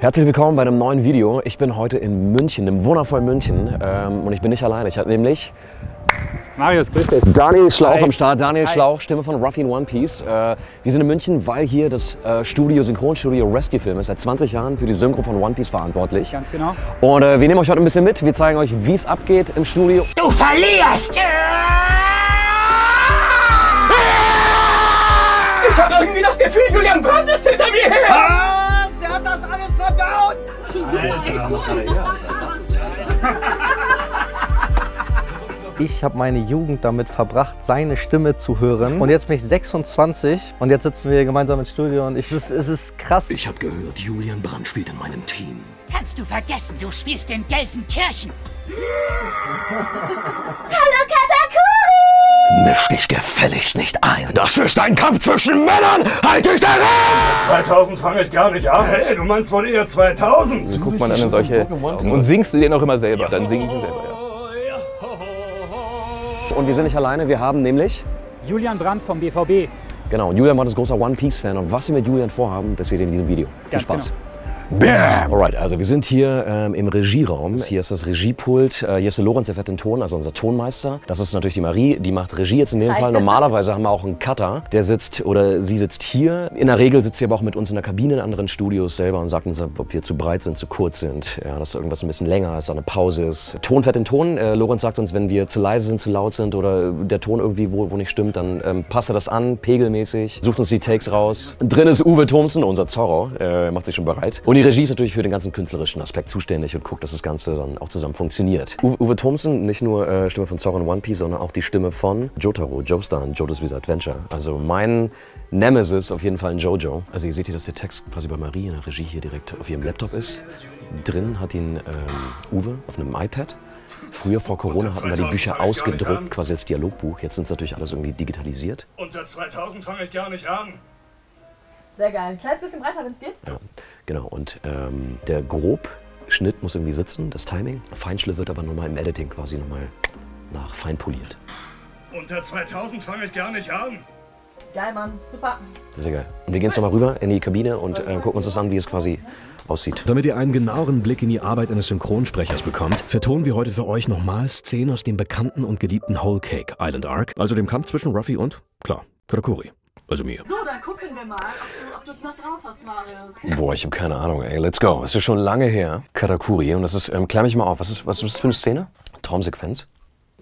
Herzlich willkommen bei einem neuen Video. Ich bin heute in München, im wundervollen München. Ähm, und ich bin nicht alleine. Ich hatte nämlich Marius, grüß dich. Daniel Schlauch Hi. am Start. Daniel Hi. Schlauch, Stimme von Ruffy in One Piece. Äh, wir sind in München, weil hier das äh, Studio, Synchronstudio Rescue Film ist seit 20 Jahren für die Synchro von One Piece verantwortlich. Ganz genau. Und äh, wir nehmen euch heute ein bisschen mit. Wir zeigen euch, wie es abgeht im Studio. Du verlierst! Ich habe irgendwie das Gefühl, Julian Brandt ist hinter mir her. Was? Der hat das alles verdaut! Ich habe meine Jugend damit verbracht, seine Stimme zu hören. Und jetzt bin ich 26 und jetzt sitzen wir gemeinsam im Studio und ich, es, ist, es ist krass. Ich habe gehört, Julian Brandt spielt in meinem Team. Kannst du vergessen, du spielst in Gelsenkirchen. Misch dich gefälligst nicht ein. Das ist ein Kampf zwischen Männern. Halt dich daran! 2000 fange ich gar nicht an. Hey, du meinst wohl eher 2000? Guckt man dann in solche und singst du den auch immer selber. Dann singe ich ihn selber. Ja. Und wir sind nicht alleine. Wir haben nämlich, Julian Brandt vom BVB. genau, Julian Brandt ist großer One Piece Fan. Und was wir mit Julian vorhaben, das seht ihr in diesem Video. Viel Ganz Spaß. Bam! Alright, also wir sind hier ähm, im Regieraum. Hier ist das Regiepult. Äh, hier ist der Lorenz, der fährt den Ton, also unser Tonmeister. Das ist natürlich die Marie, die macht Regie jetzt in dem Fall. Normalerweise haben wir auch einen Cutter, der sitzt oder sie sitzt hier. In der Regel sitzt sie aber auch mit uns in der Kabine in anderen Studios selber und sagt uns, ob wir zu breit sind, zu kurz sind, ja, dass irgendwas ein bisschen länger ist, da eine Pause ist. Ton fährt den Ton. Äh, Lorenz sagt uns, wenn wir zu leise sind, zu laut sind oder der Ton irgendwie wo, wo nicht stimmt, dann ähm, passt er das an, pegelmäßig, sucht uns die Takes raus. Drin ist Uwe Thomsen, unser Zorro, äh, macht sich schon bereit. Und die Regie ist natürlich für den ganzen künstlerischen Aspekt zuständig und guckt, dass das Ganze dann auch zusammen funktioniert. Uwe, Uwe Thomsen, nicht nur äh, Stimme von Zorro in One Piece, sondern auch die Stimme von Jotaro, Joestar in Jojo's Bizarre Adventure. Also mein Nemesis auf jeden Fall in Jojo. Also ihr seht hier, dass der Text quasi bei Marie in der Regie hier direkt auf ihrem Laptop ist. Drin hat ihn ähm, Uwe auf einem iPad. Früher vor Corona hatten wir die Bücher ausgedruckt, quasi als Dialogbuch. Jetzt sind es natürlich alles irgendwie digitalisiert. Unter 2000 fange ich gar nicht an. Sehr geil. Ein kleines bisschen breiter, wenn es geht. Ja, genau. Und ähm, der Grobschnitt muss irgendwie sitzen, das Timing. Feinschliff wird aber nochmal im Editing quasi nochmal nach fein poliert. Unter 2000 fange ich gar nicht an. Geil, Mann. Super. Das ist ja geil. Und wir gehen jetzt nochmal rüber in die Kabine und äh, gucken uns das an, wie es quasi aussieht. Damit ihr einen genaueren Blick in die Arbeit eines Synchronsprechers bekommt, vertonen wir heute für euch nochmal Szenen aus dem bekannten und geliebten Whole Cake Island Arc, also dem Kampf zwischen Ruffy und, klar, Katakuri, also mir. So, dann gucken wir mal, ob du es noch drauf hast, Marius. Boah, ich habe keine Ahnung, ey. Let's go. Es ist schon lange her. Katakuri. Und das ist, ähm, klär mich mal auf, was ist, was ist das für eine Szene? Traumsequenz?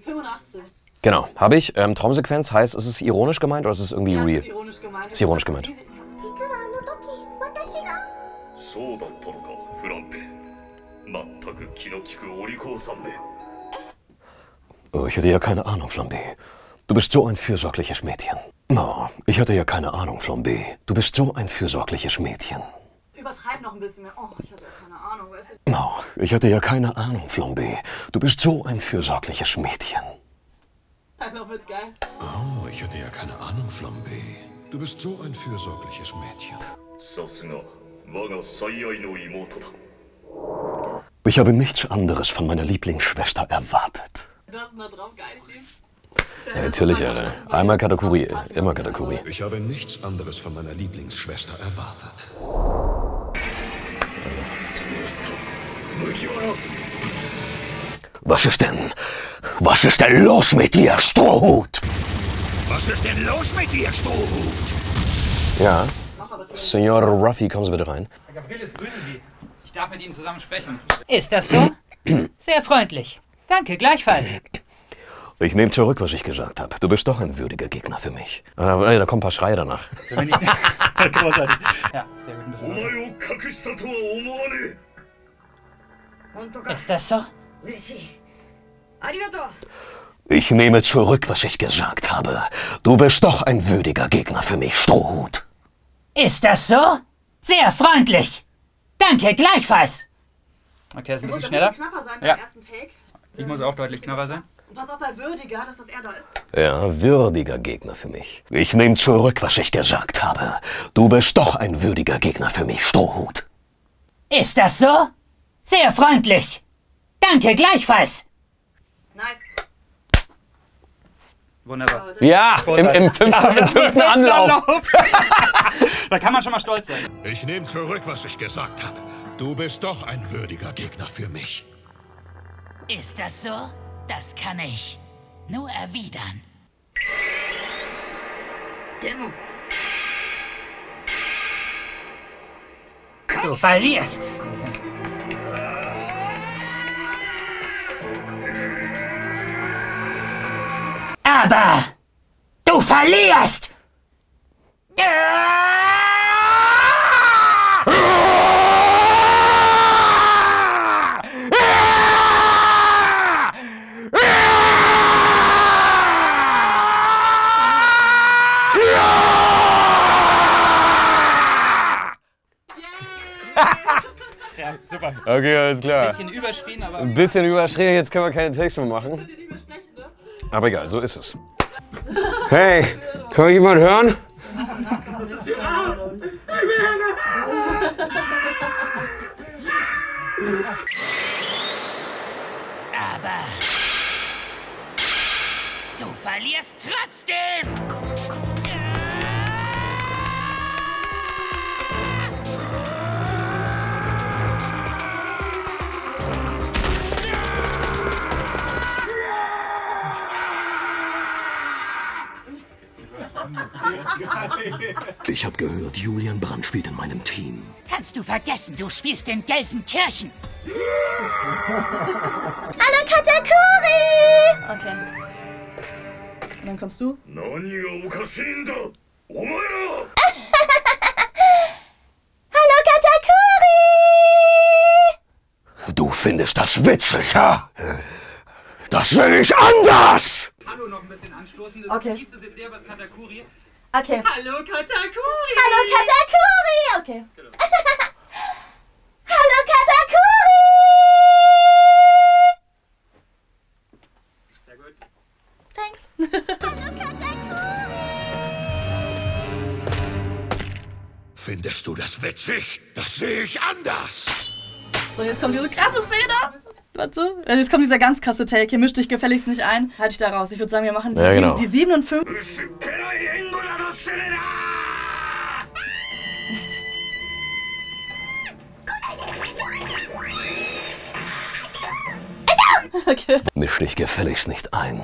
85. Genau, habe ich. Ähm, Traumsequenz heißt, ist es ironisch gemeint oder ist es irgendwie ja, real? Ist ironisch gemeint. Ist ironisch gemeint. Oh, ich hatte ja keine Ahnung, Flambe. Du bist so ein fürsorgliches Mädchen. Na, no, ich hatte ja keine Ahnung, Flombe. Du bist so ein fürsorgliches Mädchen. Übertreib noch ein bisschen mehr. Oh, ich hatte ja keine Ahnung, weißt du? No, ich hatte ja keine Ahnung, Flombe. Du bist so ein fürsorgliches Mädchen. Das wird geil. Oh, ich hatte ja keine Ahnung, Flombe. Du bist so ein fürsorgliches Mädchen. Ich habe nichts anderes von meiner Lieblingsschwester erwartet. Du hast mal drauf geeinigt. Ja, natürlich, Alter. Einmal Katakuri, immer Katakuri. Ich habe nichts anderes von meiner Lieblingsschwester erwartet. Was ist denn? Was ist denn los mit dir, Strohhut? Was ist denn los mit dir, Strohhut? Ja. Senor Ruffy, kommen Sie bitte rein. Gabrieles, grüßen Sie. Ich darf mit Ihnen zusammen sprechen. Ist das so? Sehr freundlich. Danke, gleichfalls. Ich nehme zurück, was ich gesagt habe. Du bist doch ein würdiger Gegner für mich. Ah, äh, ey, da kommen ein paar Schreie danach. Ja, sehr gut. Ist das so? Ich nehme zurück, was ich gesagt habe. Du bist doch ein würdiger Gegner für mich, Strohhut. Ist das so? Sehr freundlich. Danke, gleichfalls. Okay, das ist ein bisschen schneller. Ich muss auch deutlich knapper sein. Und pass auf bei Würdiger, dass das er da ist. Ja, würdiger Gegner für mich. Ich nehme zurück, was ich gesagt habe. Du bist doch ein würdiger Gegner für mich, Strohhut. Ist das so? Sehr freundlich. Danke, gleichfalls. Nice. Wunderbar. Ja, im, im, fünften, im fünften Anlauf. da kann man schon mal stolz sein. Ich nehme zurück, was ich gesagt habe. Du bist doch ein würdiger Gegner für mich. Ist das so? Das kann ich nur erwidern. Demo. Du verlierst. Aber du verlierst. Super. Okay, alles klar. Bisschen überschrien, aber. Ein bisschen überschrien, jetzt können wir keine Takes mehr machen. Aber egal, so ist es. Hey, kann mich jemand hören? Aber du verlierst trotzdem. Ich habe gehört, Julian Brand spielt in meinem Team. Kannst du vergessen, du spielst in Gelsenkirchen. Hallo Katakuri! Okay. Dann kommst du. Hallo Katakuri! Du findest das witzig, ha? Das sehe ich anders! Hallo, noch ein bisschen anstoßen. Das okay. siehst du jetzt sehr, was Katakuri Okay. Hallo Katakuri! Hallo Katakuri! Okay. Hallo Katakuri! Sehr gut. Thanks. Hallo Katakuri! Findest du das witzig? Das sehe ich anders! So, jetzt kommt diese krasse Szene. Warte. Äh, Jetzt kommt dieser ganz krasse Take. Hier misch dich gefälligst nicht ein. Halt dich da raus. Ich würde sagen, wir machen die, Ja, sieben- genau. die 57. 薄っぺらい援護などするな Okay. Misch dich gefälligst nicht ein.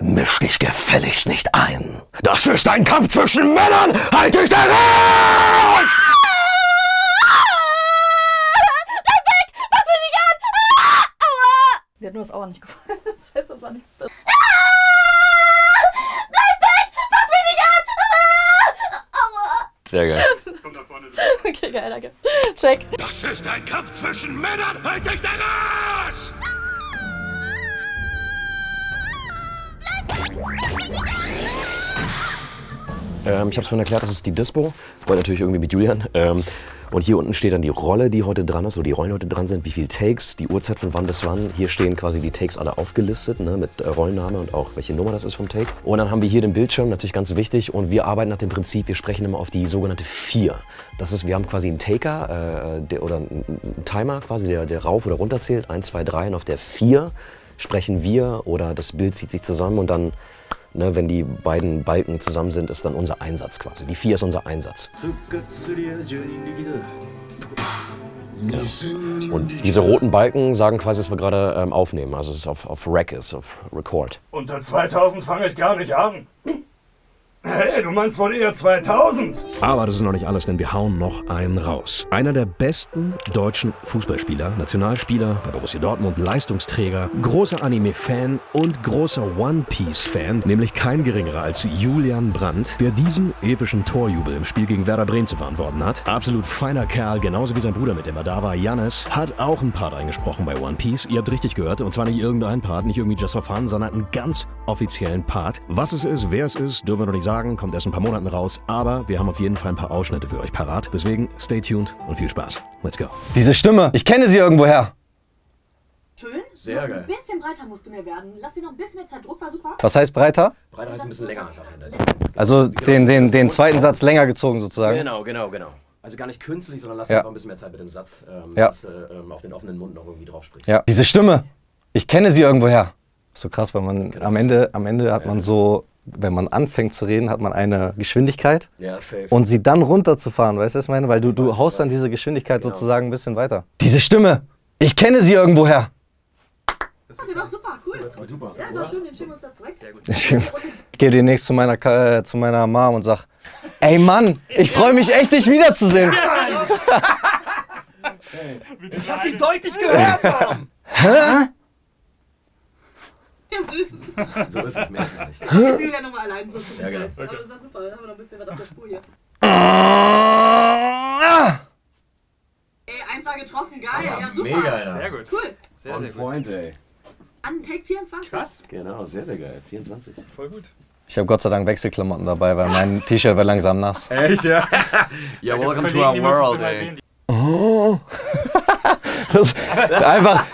Misch dich gefälligst nicht ein. Das ist ein Kampf zwischen Männern! Halt dich da raus! Was will ich an? Ah! Aua! Mir hat nur das Aua nicht gefallen. Scheiße, das war nicht. Sehr geil. Okay, geil, danke. Check. Das ist ein Kampf zwischen Männern! Halt dich da Ähm, ich habe es vorhin erklärt, das ist die Dispo. Wollte natürlich irgendwie mit Julian. Ähm, und hier unten steht dann die Rolle, die heute dran ist, oder die Rollen heute dran sind, wie viele Takes, die Uhrzeit von wann bis wann. Hier stehen quasi die Takes alle aufgelistet, ne, mit äh, Rollenname und auch welche Nummer das ist vom Take. Und dann haben wir hier den Bildschirm, natürlich ganz wichtig. Und wir arbeiten nach dem Prinzip, wir sprechen immer auf die sogenannte 4. Das ist, wir haben quasi einen Taker äh, der, oder einen, einen Timer quasi, der, der rauf oder runter zählt. 1, 2, 3 und auf der 4 sprechen wir oder das Bild zieht sich zusammen und dann Ne, wenn die beiden Balken zusammen sind, ist dann unser Einsatz quasi. Die 4 ist unser Einsatz. Und diese roten Balken sagen quasi, dass wir gerade ähm, aufnehmen. Also es ist auf, auf Rec ist, auf Record. Unter 2000 fange ich gar nicht an. Hey, du meinst wohl eher 2000? Aber das ist noch nicht alles, denn wir hauen noch einen raus. Einer der besten deutschen Fußballspieler, Nationalspieler bei Borussia Dortmund, Leistungsträger, großer Anime-Fan und großer One Piece-Fan, nämlich kein geringerer als Julian Brandt, der diesen epischen Torjubel im Spiel gegen Werder Bremen zu verantworten hat. Absolut feiner Kerl, genauso wie sein Bruder, mit dem er da war, Jannis, hat auch einen Part eingesprochen bei One Piece. Ihr habt richtig gehört, und zwar nicht irgendein Part, nicht irgendwie just for fun, sondern einen ganz offiziellen Part. Was es ist, wer es ist, dürfen wir noch nicht sagen, kommt erst in ein paar Monaten raus, aber wir haben auf jeden Fall ein paar Ausschnitte für euch parat. Deswegen stay tuned und viel Spaß. Let's go. Diese Stimme, ich kenne sie irgendwoher. Schön. Sehr geil. Ein bisschen breiter musst du mir werden. Lass dir noch ein bisschen mehr Zeit. Druck war super. Was heißt breiter? Breiter heißt ein bisschen länger einfach. Also den, den, den zweiten Satz länger gezogen sozusagen. Genau, genau, genau. Also gar nicht künstlich, sondern lass Ja. einfach ein bisschen mehr Zeit mit dem Satz, ähm, Ja. dass du ähm, auf den offenen Mund noch irgendwie drauf sprichst. Ja. Diese Stimme, ich kenne sie irgendwoher. So krass, weil man am Ende, am Ende hat man so wenn man anfängt zu reden, hat man eine Geschwindigkeit. Ja, safe. Und sie dann runterzufahren, weißt du, was ich meine? Weil du, du haust dann diese Geschwindigkeit Genau. sozusagen ein bisschen weiter. Diese Stimme! Ich kenne sie irgendwoher! Oh, der war super, cool. super. Ja, war schön, den schieben wir uns da zurecht. Sehr gut. Ich gehe demnächst zu meiner, Ka- äh, zu meiner Mom und sag, ey Mann, ich freue mich echt, dich wiederzusehen. Ich hab sie deutlich gehört, Mom! Hä? So ist es, mehr ist es nicht. Ich will ja nochmal allein so Ja, genau. Aber das war super, dann haben wir noch ein bisschen was auf der Spur hier. Ey, 1A getroffen, geil, ja, super. Mega, Alter. Sehr gut. Cool. Sehr, On sehr gut. point, ey. An Take 24. Krass. Genau, sehr, sehr geil. 24. Voll gut. Ich habe Gott sei Dank Wechselklamotten dabei, weil mein T-Shirt wird langsam nass. Echt, ja? Ja, welcome to our world, ey. Oh. Das, einfach,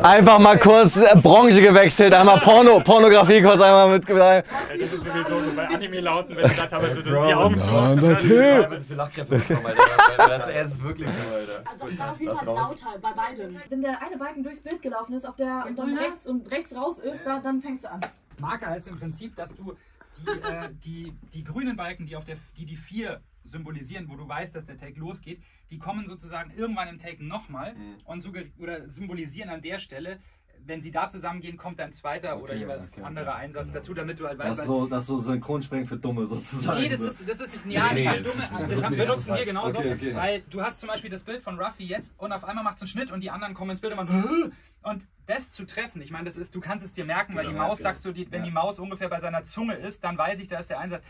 einfach mal kurz äh, Branche gewechselt, einmal Porno, Pornografie kurz einmal mit. Das ist sowieso so bei Anime-Lauten, wenn du da teilweise die Augen zu hast. der Typ. Ich viel Lachkräfte bekommen, Alter. Das ist wirklich so, Alter. Also ich auf jeden Fall lauter bei beiden. Wenn der eine Balken durchs Bild gelaufen ist, auf der und dann grüne? rechts und rechts raus ist, da, dann fängst du an. Marker heißt im Prinzip, dass du die, äh, die, die grünen Balken, die auf der die die vier symbolisieren, wo du weißt, dass der Take losgeht, die kommen sozusagen irgendwann im Take nochmal und sugger- oder symbolisieren an der Stelle, wenn sie da zusammengehen, kommt ein zweiter oder jeweils anderer Einsatz dazu, damit du halt weißt, Das ist so, das ist so Synchronspringen für Dumme sozusagen. Nee, das ist, das ist ja, Nee, nee, das benutzen wir benutzen genauso. Okay, okay. Weil du hast zum Beispiel das Bild von Ruffy jetzt und auf einmal macht es einen Schnitt und die anderen kommen ins Bild und man und das zu treffen, ich meine, das ist, du kannst es dir merken, weil die Genau, Maus, genau. sagst du, die, wenn die Maus ungefähr bei seiner Zunge ist, dann weiß ich, da ist der Einsatz.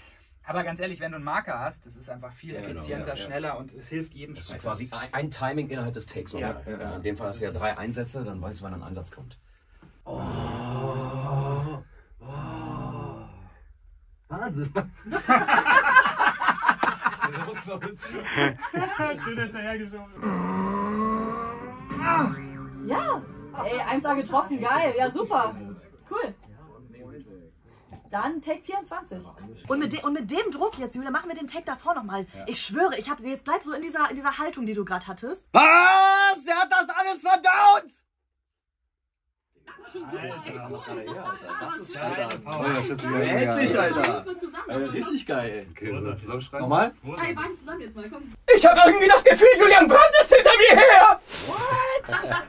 Aber ganz ehrlich, wenn du einen Marker hast, das ist einfach viel genau, effizienter, ja, ja. schneller und es hilft jedem Das ist quasi ein, ein Timing innerhalb des Takes. Ja, oder? ja, ja. In dem Fall hast du ja drei Einsätze, dann weißt du, wann ein Einsatz kommt. Wahnsinn. Schön hinterhergeschoben. Ja. Ey, 1A getroffen, geil. Ja, super. Cool. Dann Take 24. Und mit, de und mit dem Druck jetzt, Julia, machen wir den Take davor nochmal. Ich schwöre, ich habe sie jetzt bleib so in dieser, in dieser Haltung, die du gerade hattest. Was? Er hat das alles verdaut! Das ist, Alter. Endlich, Endlich, Alter. Das wird zusammen. Alter, richtig geil. Okay, so zusammenschreiben. Nochmal? Hey, beide zusammen jetzt mal, komm. Ich habe irgendwie das Gefühl, Julian Brandt ist hinter mir her!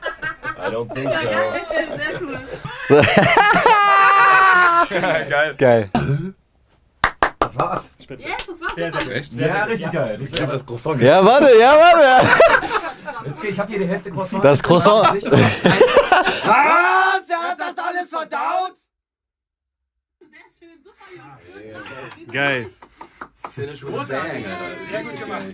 I don't think so. Sehr cool. Geil. Geil. Das war's. Yes, das war's. Sehr, sehr super. gut. Ja, richtig geil. Richtig geil. Das Croissant. Ja, warte, ja, warte. Ich habe hier die Hälfte Croissant. Das Croissant. Was? Er hat das alles verdaut? Sehr schön, super, Jungs. Geil. Finish with a bang. Sehr gut gemacht.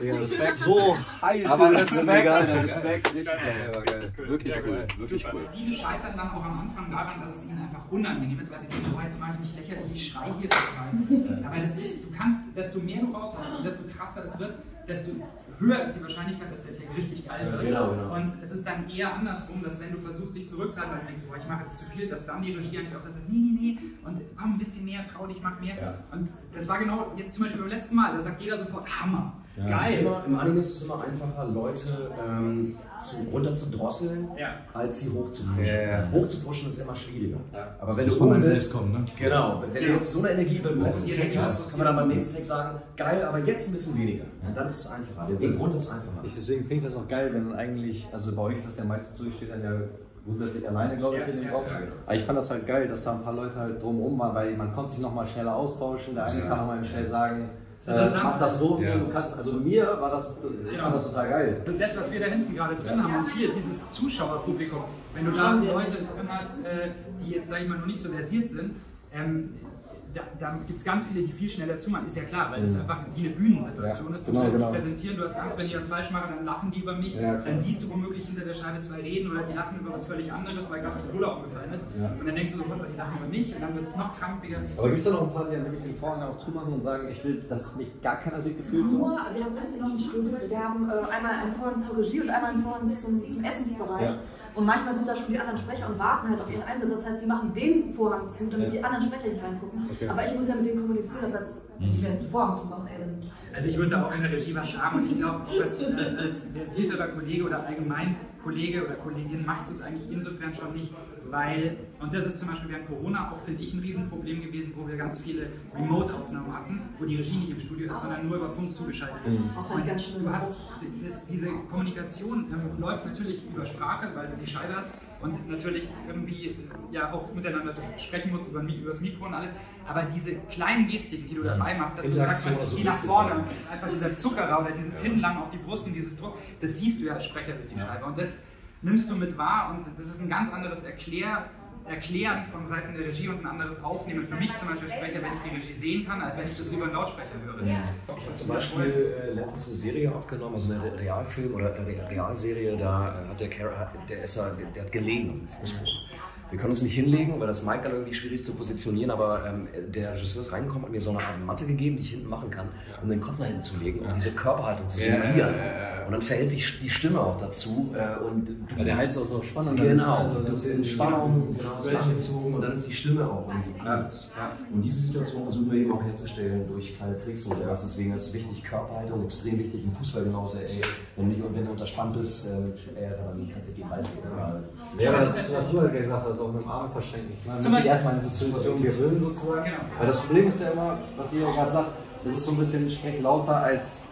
Respekt. So heiß. Aber ist Respekt, mega. Alter, Respekt. Richtig geil. Wirklich cool. Wirklich cool. Viele scheitern dann auch am Anfang daran, dass es ihnen einfach unangenehm ist, weil sie denken, oh, jetzt mache ich mich lächerlich, ich schreie hier total. Aber das ist, du kannst, desto mehr du raus hast und desto krasser es wird, desto höher ist die Wahrscheinlichkeit, dass der Take richtig geil wird. Genau, genau. Und es ist dann eher andersrum, dass wenn du versuchst, dich zurückzuhalten, weil du denkst, boah, ich mache jetzt zu viel, dass dann die Regie eigentlich auch sagt, nee, nee, nee, und komm ein bisschen mehr, trau dich, mach mehr. Und das war genau jetzt zum Beispiel beim letzten Mal, da sagt jeder sofort, Hammer, Ist geil. immer, Im Anime ist es immer einfacher, Leute ähm, zu, runter zu drosseln, Ja. als sie hoch zu pushen. Hoch zu pushen ist immer schwieriger. Aber wenn Muss du von oben einem bist, kommen, ne? genau, wenn du jetzt so eine Energie Ja, Take ja. hast, kann man dann beim nächsten Take sagen, geil, aber jetzt ein bisschen weniger. Und dann ist es einfacher. Der Weg runter ist einfacher. Ich, deswegen finde ich das auch geil, wenn dann eigentlich, also bei euch ist das ja meistens so, ich stehe dann ja grundsätzlich alleine, glaube ich, in dem Raum. Aber ich fand das halt geil, dass da ein paar Leute halt drumherum waren, weil man konnte sich nochmal schneller austauschen. Der eine kann nochmal schnell sagen, äh, mach das so und so, du kannst, also mir war das, ich fand das total geil. Und das, was wir da hinten gerade drin haben und hier, dieses Zuschauerpublikum, wenn du da Leute drin hast, äh, die jetzt, sag ich mal, noch nicht so versiert sind, ähm, da, da gibt es ganz viele, die viel schneller zumachen. Ist ja klar, weil es einfach wie eine Bühnensituation ist. Du genau, musst genau. dich präsentieren, du hast Angst, wenn die was falsch machen, dann lachen die über mich. Ja, klar. dann siehst du womöglich hinter der Scheibe zwei reden oder die lachen über was völlig anderes, weil gerade ein Bruder aufgefallen ist. Und dann denkst du sofort, die lachen über mich und dann wird es noch krampfiger. Aber gibt es da noch ein paar, die dann wirklich den Vorhang auch zumachen und sagen, ich will, dass mich gar keiner sieht gefühlt so? Nur, wir haben ganz noch ein Studio. Wir haben äh, einmal einen Vorhang zur Regie und einmal einen Vorhang zum, zum Essensbereich. Und manchmal sind da schon die anderen Sprecher und warten halt auf ihren Einsatz. Das heißt, die machen den Vorhang zu, damit die anderen Sprecher nicht reingucken. Okay. Aber ich muss ja mit denen kommunizieren. Das heißt, die werden den Vorhang zu machen. Also ich würde da auch in der Regie was sagen und ich glaube, als, als, als versierterer Kollege oder allgemein Kollege oder Kollegin machst du es eigentlich insofern schon nicht, weil, und das ist zum Beispiel während Corona auch, finde ich, ein Riesenproblem gewesen, wo wir ganz viele Remote-Aufnahmen hatten, wo die Regie nicht im Studio ist, sondern nur über Funk zugeschaltet ist. Mhm. Und du hast, das, diese Kommunikation ähm, läuft natürlich über Sprache, weil du die Scheiße hast und natürlich irgendwie ja auch miteinander sprechen musst über, über das Mikro und alles. Aber diese kleinen Gestiken, die du dabei machst, dass du sagst, ist geh so nach vorne ja. und einfach dieser Zuckerer oder dieses Hinlangen auf die Brust und dieses Druck, das siehst du ja als Sprecher durch die Scheibe. Und das nimmst du mit wahr und das ist ein ganz anderes Erklär, Erklären von Seiten der Regie und ein anderes Aufnehmen für mich zum Beispiel Sprecher, wenn ich die Regie sehen kann, als wenn ich das über einen Lautsprecher höre. Ich habe zum Beispiel äh, letztens eine Serie aufgenommen, also eine Re- Realfilm oder eine Re- Realserie, da äh, hat der, Char der, ist, ja- der, der hat gelegen auf dem Fußboden. Wir können uns nicht hinlegen, weil das Mic dann irgendwie schwierig ist zu positionieren, aber ähm, der Regisseur ist reingekommen, hat mir so eine Art Matte gegeben, die ich hinten machen kann, um den Kopf nach hinten zu legen, um diese Körperhaltung zu Ja, simulieren. ja, ja, Und dann verhält sich die Stimme auch dazu. Äh, und du, Weil der Hals auch so spannend ist, Genau, also das das ist in ist- Spannung, genau, ist langgezogen und dann ist die Stimme auch irgendwie anders. Und diese Situation versuchen wir eben auch herzustellen durch kleine Tricks und sowas. Deswegen ist es wichtig, Körperhaltung extrem wichtig, im Fußball genauso. Ey, wenn du, nicht, wenn du unterspannt bist, äh, dann kannst du nicht den Ball oder- Ja, aber das ist, was du halt gesagt hast, auch mit dem Arm verschränken. Man Zum muss sich erstmal an diese Situation gewöhnen sozusagen. Genau. Weil das Problem ist ja immer, was ihr ja gerade sagt, das ist so ein bisschen sprech lauter als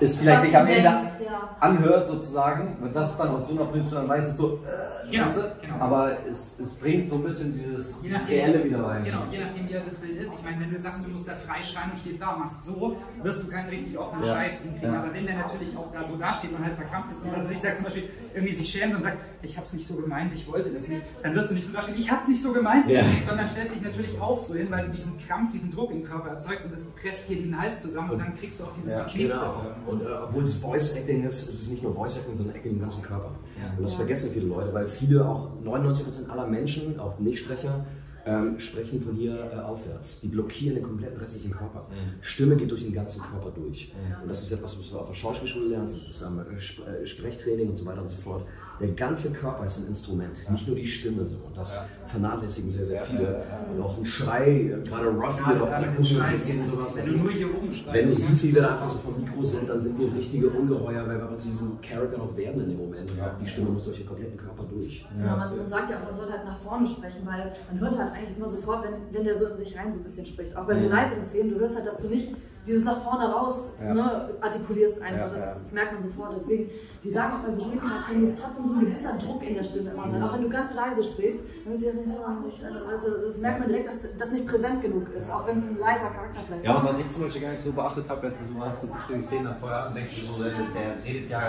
es vielleicht sich am Ende denkst, ja. anhört sozusagen. Und das ist dann aus so einer Position meistens so, äh, Genau, genau. aber es, es bringt so ein bisschen dieses, Reelle wieder rein. Genau, je nachdem wie das Bild ist. Ich meine, wenn du jetzt sagst, du musst da frei schreien und stehst da und machst so, wirst du keinen richtig offenen Ja. Schrei hinkriegen. Ja. Aber wenn der natürlich auch da so dasteht und halt verkrampft ist und also ich sag zum Beispiel irgendwie sich schämt und sagt, ich hab's nicht so gemeint, ich wollte das nicht, dann wirst du nicht so dastehen, ich hab's nicht so gemeint, Ja. sondern stellst dich natürlich auch so hin, weil du diesen Krampf, diesen Druck im Körper erzeugst und das presst hier den Hals zusammen und dann kriegst du auch dieses Ja, Geknickte. Genau. Und äh, obwohl es Voice Acting ist, ist es nicht nur Voice Acting, sondern Acting im ganzen Körper. Und das vergessen viele Leute, weil viele, auch 99% aller Menschen, auch Nichtsprecher, ähm, sprechen von hier äh, aufwärts. Die blockieren den kompletten restlichen Körper. Stimme geht durch den ganzen Körper durch. Und das ist etwas, was du auf der Schauspielschule lernst, das ist ähm, Sp äh, Sprechtraining und so weiter und so fort. Der ganze Körper ist ein Instrument, nicht nur die Stimme so. Und das vernachlässigen sehr, sehr viele. Und auch ein Schrei, äh, gerade Ruff hier, auch Ja, Schreien. und sowas. Wenn du nur hier oben schreist, Wenn du ne? siehst, wie wir da einfach so vom Mikro sind, dann sind wir richtige Ungeheuer, weil wir aber zu diesem Charakter noch werden in dem Moment. Auch die Stimme muss durch den kompletten Körper durch. Ja, man, man sagt ja auch, man soll halt nach vorne sprechen, weil man hört halt eigentlich immer sofort, wenn, wenn der so in sich rein so ein bisschen spricht. Auch bei so leiseren Szenen, du hörst halt, dass du nicht dieses nach vorne raus Ja. ne, artikulierst einfach. Ja, das, ja. das merkt man sofort. Deswegen, die sagen auch bei so ruhigen Charakteren muss trotzdem so ein gewisser Druck in der Stimme immer sein. Auch wenn du ganz leise sprichst, dann hört sich das nicht so an sich. Also, du, das merkt man direkt, dass das nicht präsent genug ist, auch wenn es ein leiser Charakter vielleicht Ja, und ist. was ich zum Beispiel gar nicht so beachtet habe, jetzt du hast, du guckst dir die Szenen nach vorher an und denkst dir so, der, der redet ja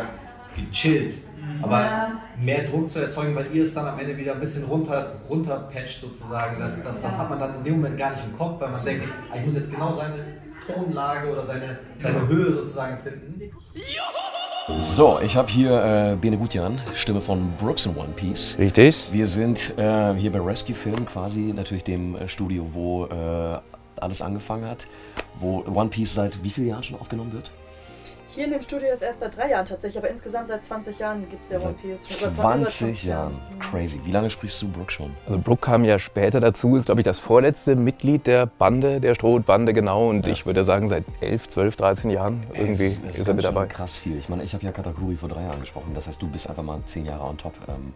gechillt. Aber Ja. mehr Druck zu erzeugen, weil ihr es dann am Ende wieder ein bisschen runter, runterpatcht sozusagen, das, das, das hat man dann in dem Moment gar nicht im Kopf, weil man denkt, ah, ich muss jetzt genau seine Tonlage oder seine, seine Höhe sozusagen finden. So, ich habe hier äh, Bene Gutjan, Stimme von Brooks in One Piece. Richtig. Wir sind äh, hier bei Rescue Film, quasi natürlich dem äh, Studio, wo äh, alles angefangen hat, wo One Piece seit wie vielen Jahren schon aufgenommen wird? Hier in dem Studio jetzt erst seit drei Jahren tatsächlich, aber insgesamt seit 20 Jahren gibt es ja One Piece. Schon Seit seit über 20 Jahren. Crazy. Wie lange sprichst du Brooks schon? Also Brooke kam ja später dazu, ist glaube ich das vorletzte Mitglied der Bande, der Strohbande genau. Und ich würde sagen seit 11, 12, 13 Jahren irgendwie Es- es ist er mit dabei. krass viel. Ich meine, ich habe ja Katakuri vor drei Jahren gesprochen. Das heißt, du bist einfach mal zehn Jahre on top ähm,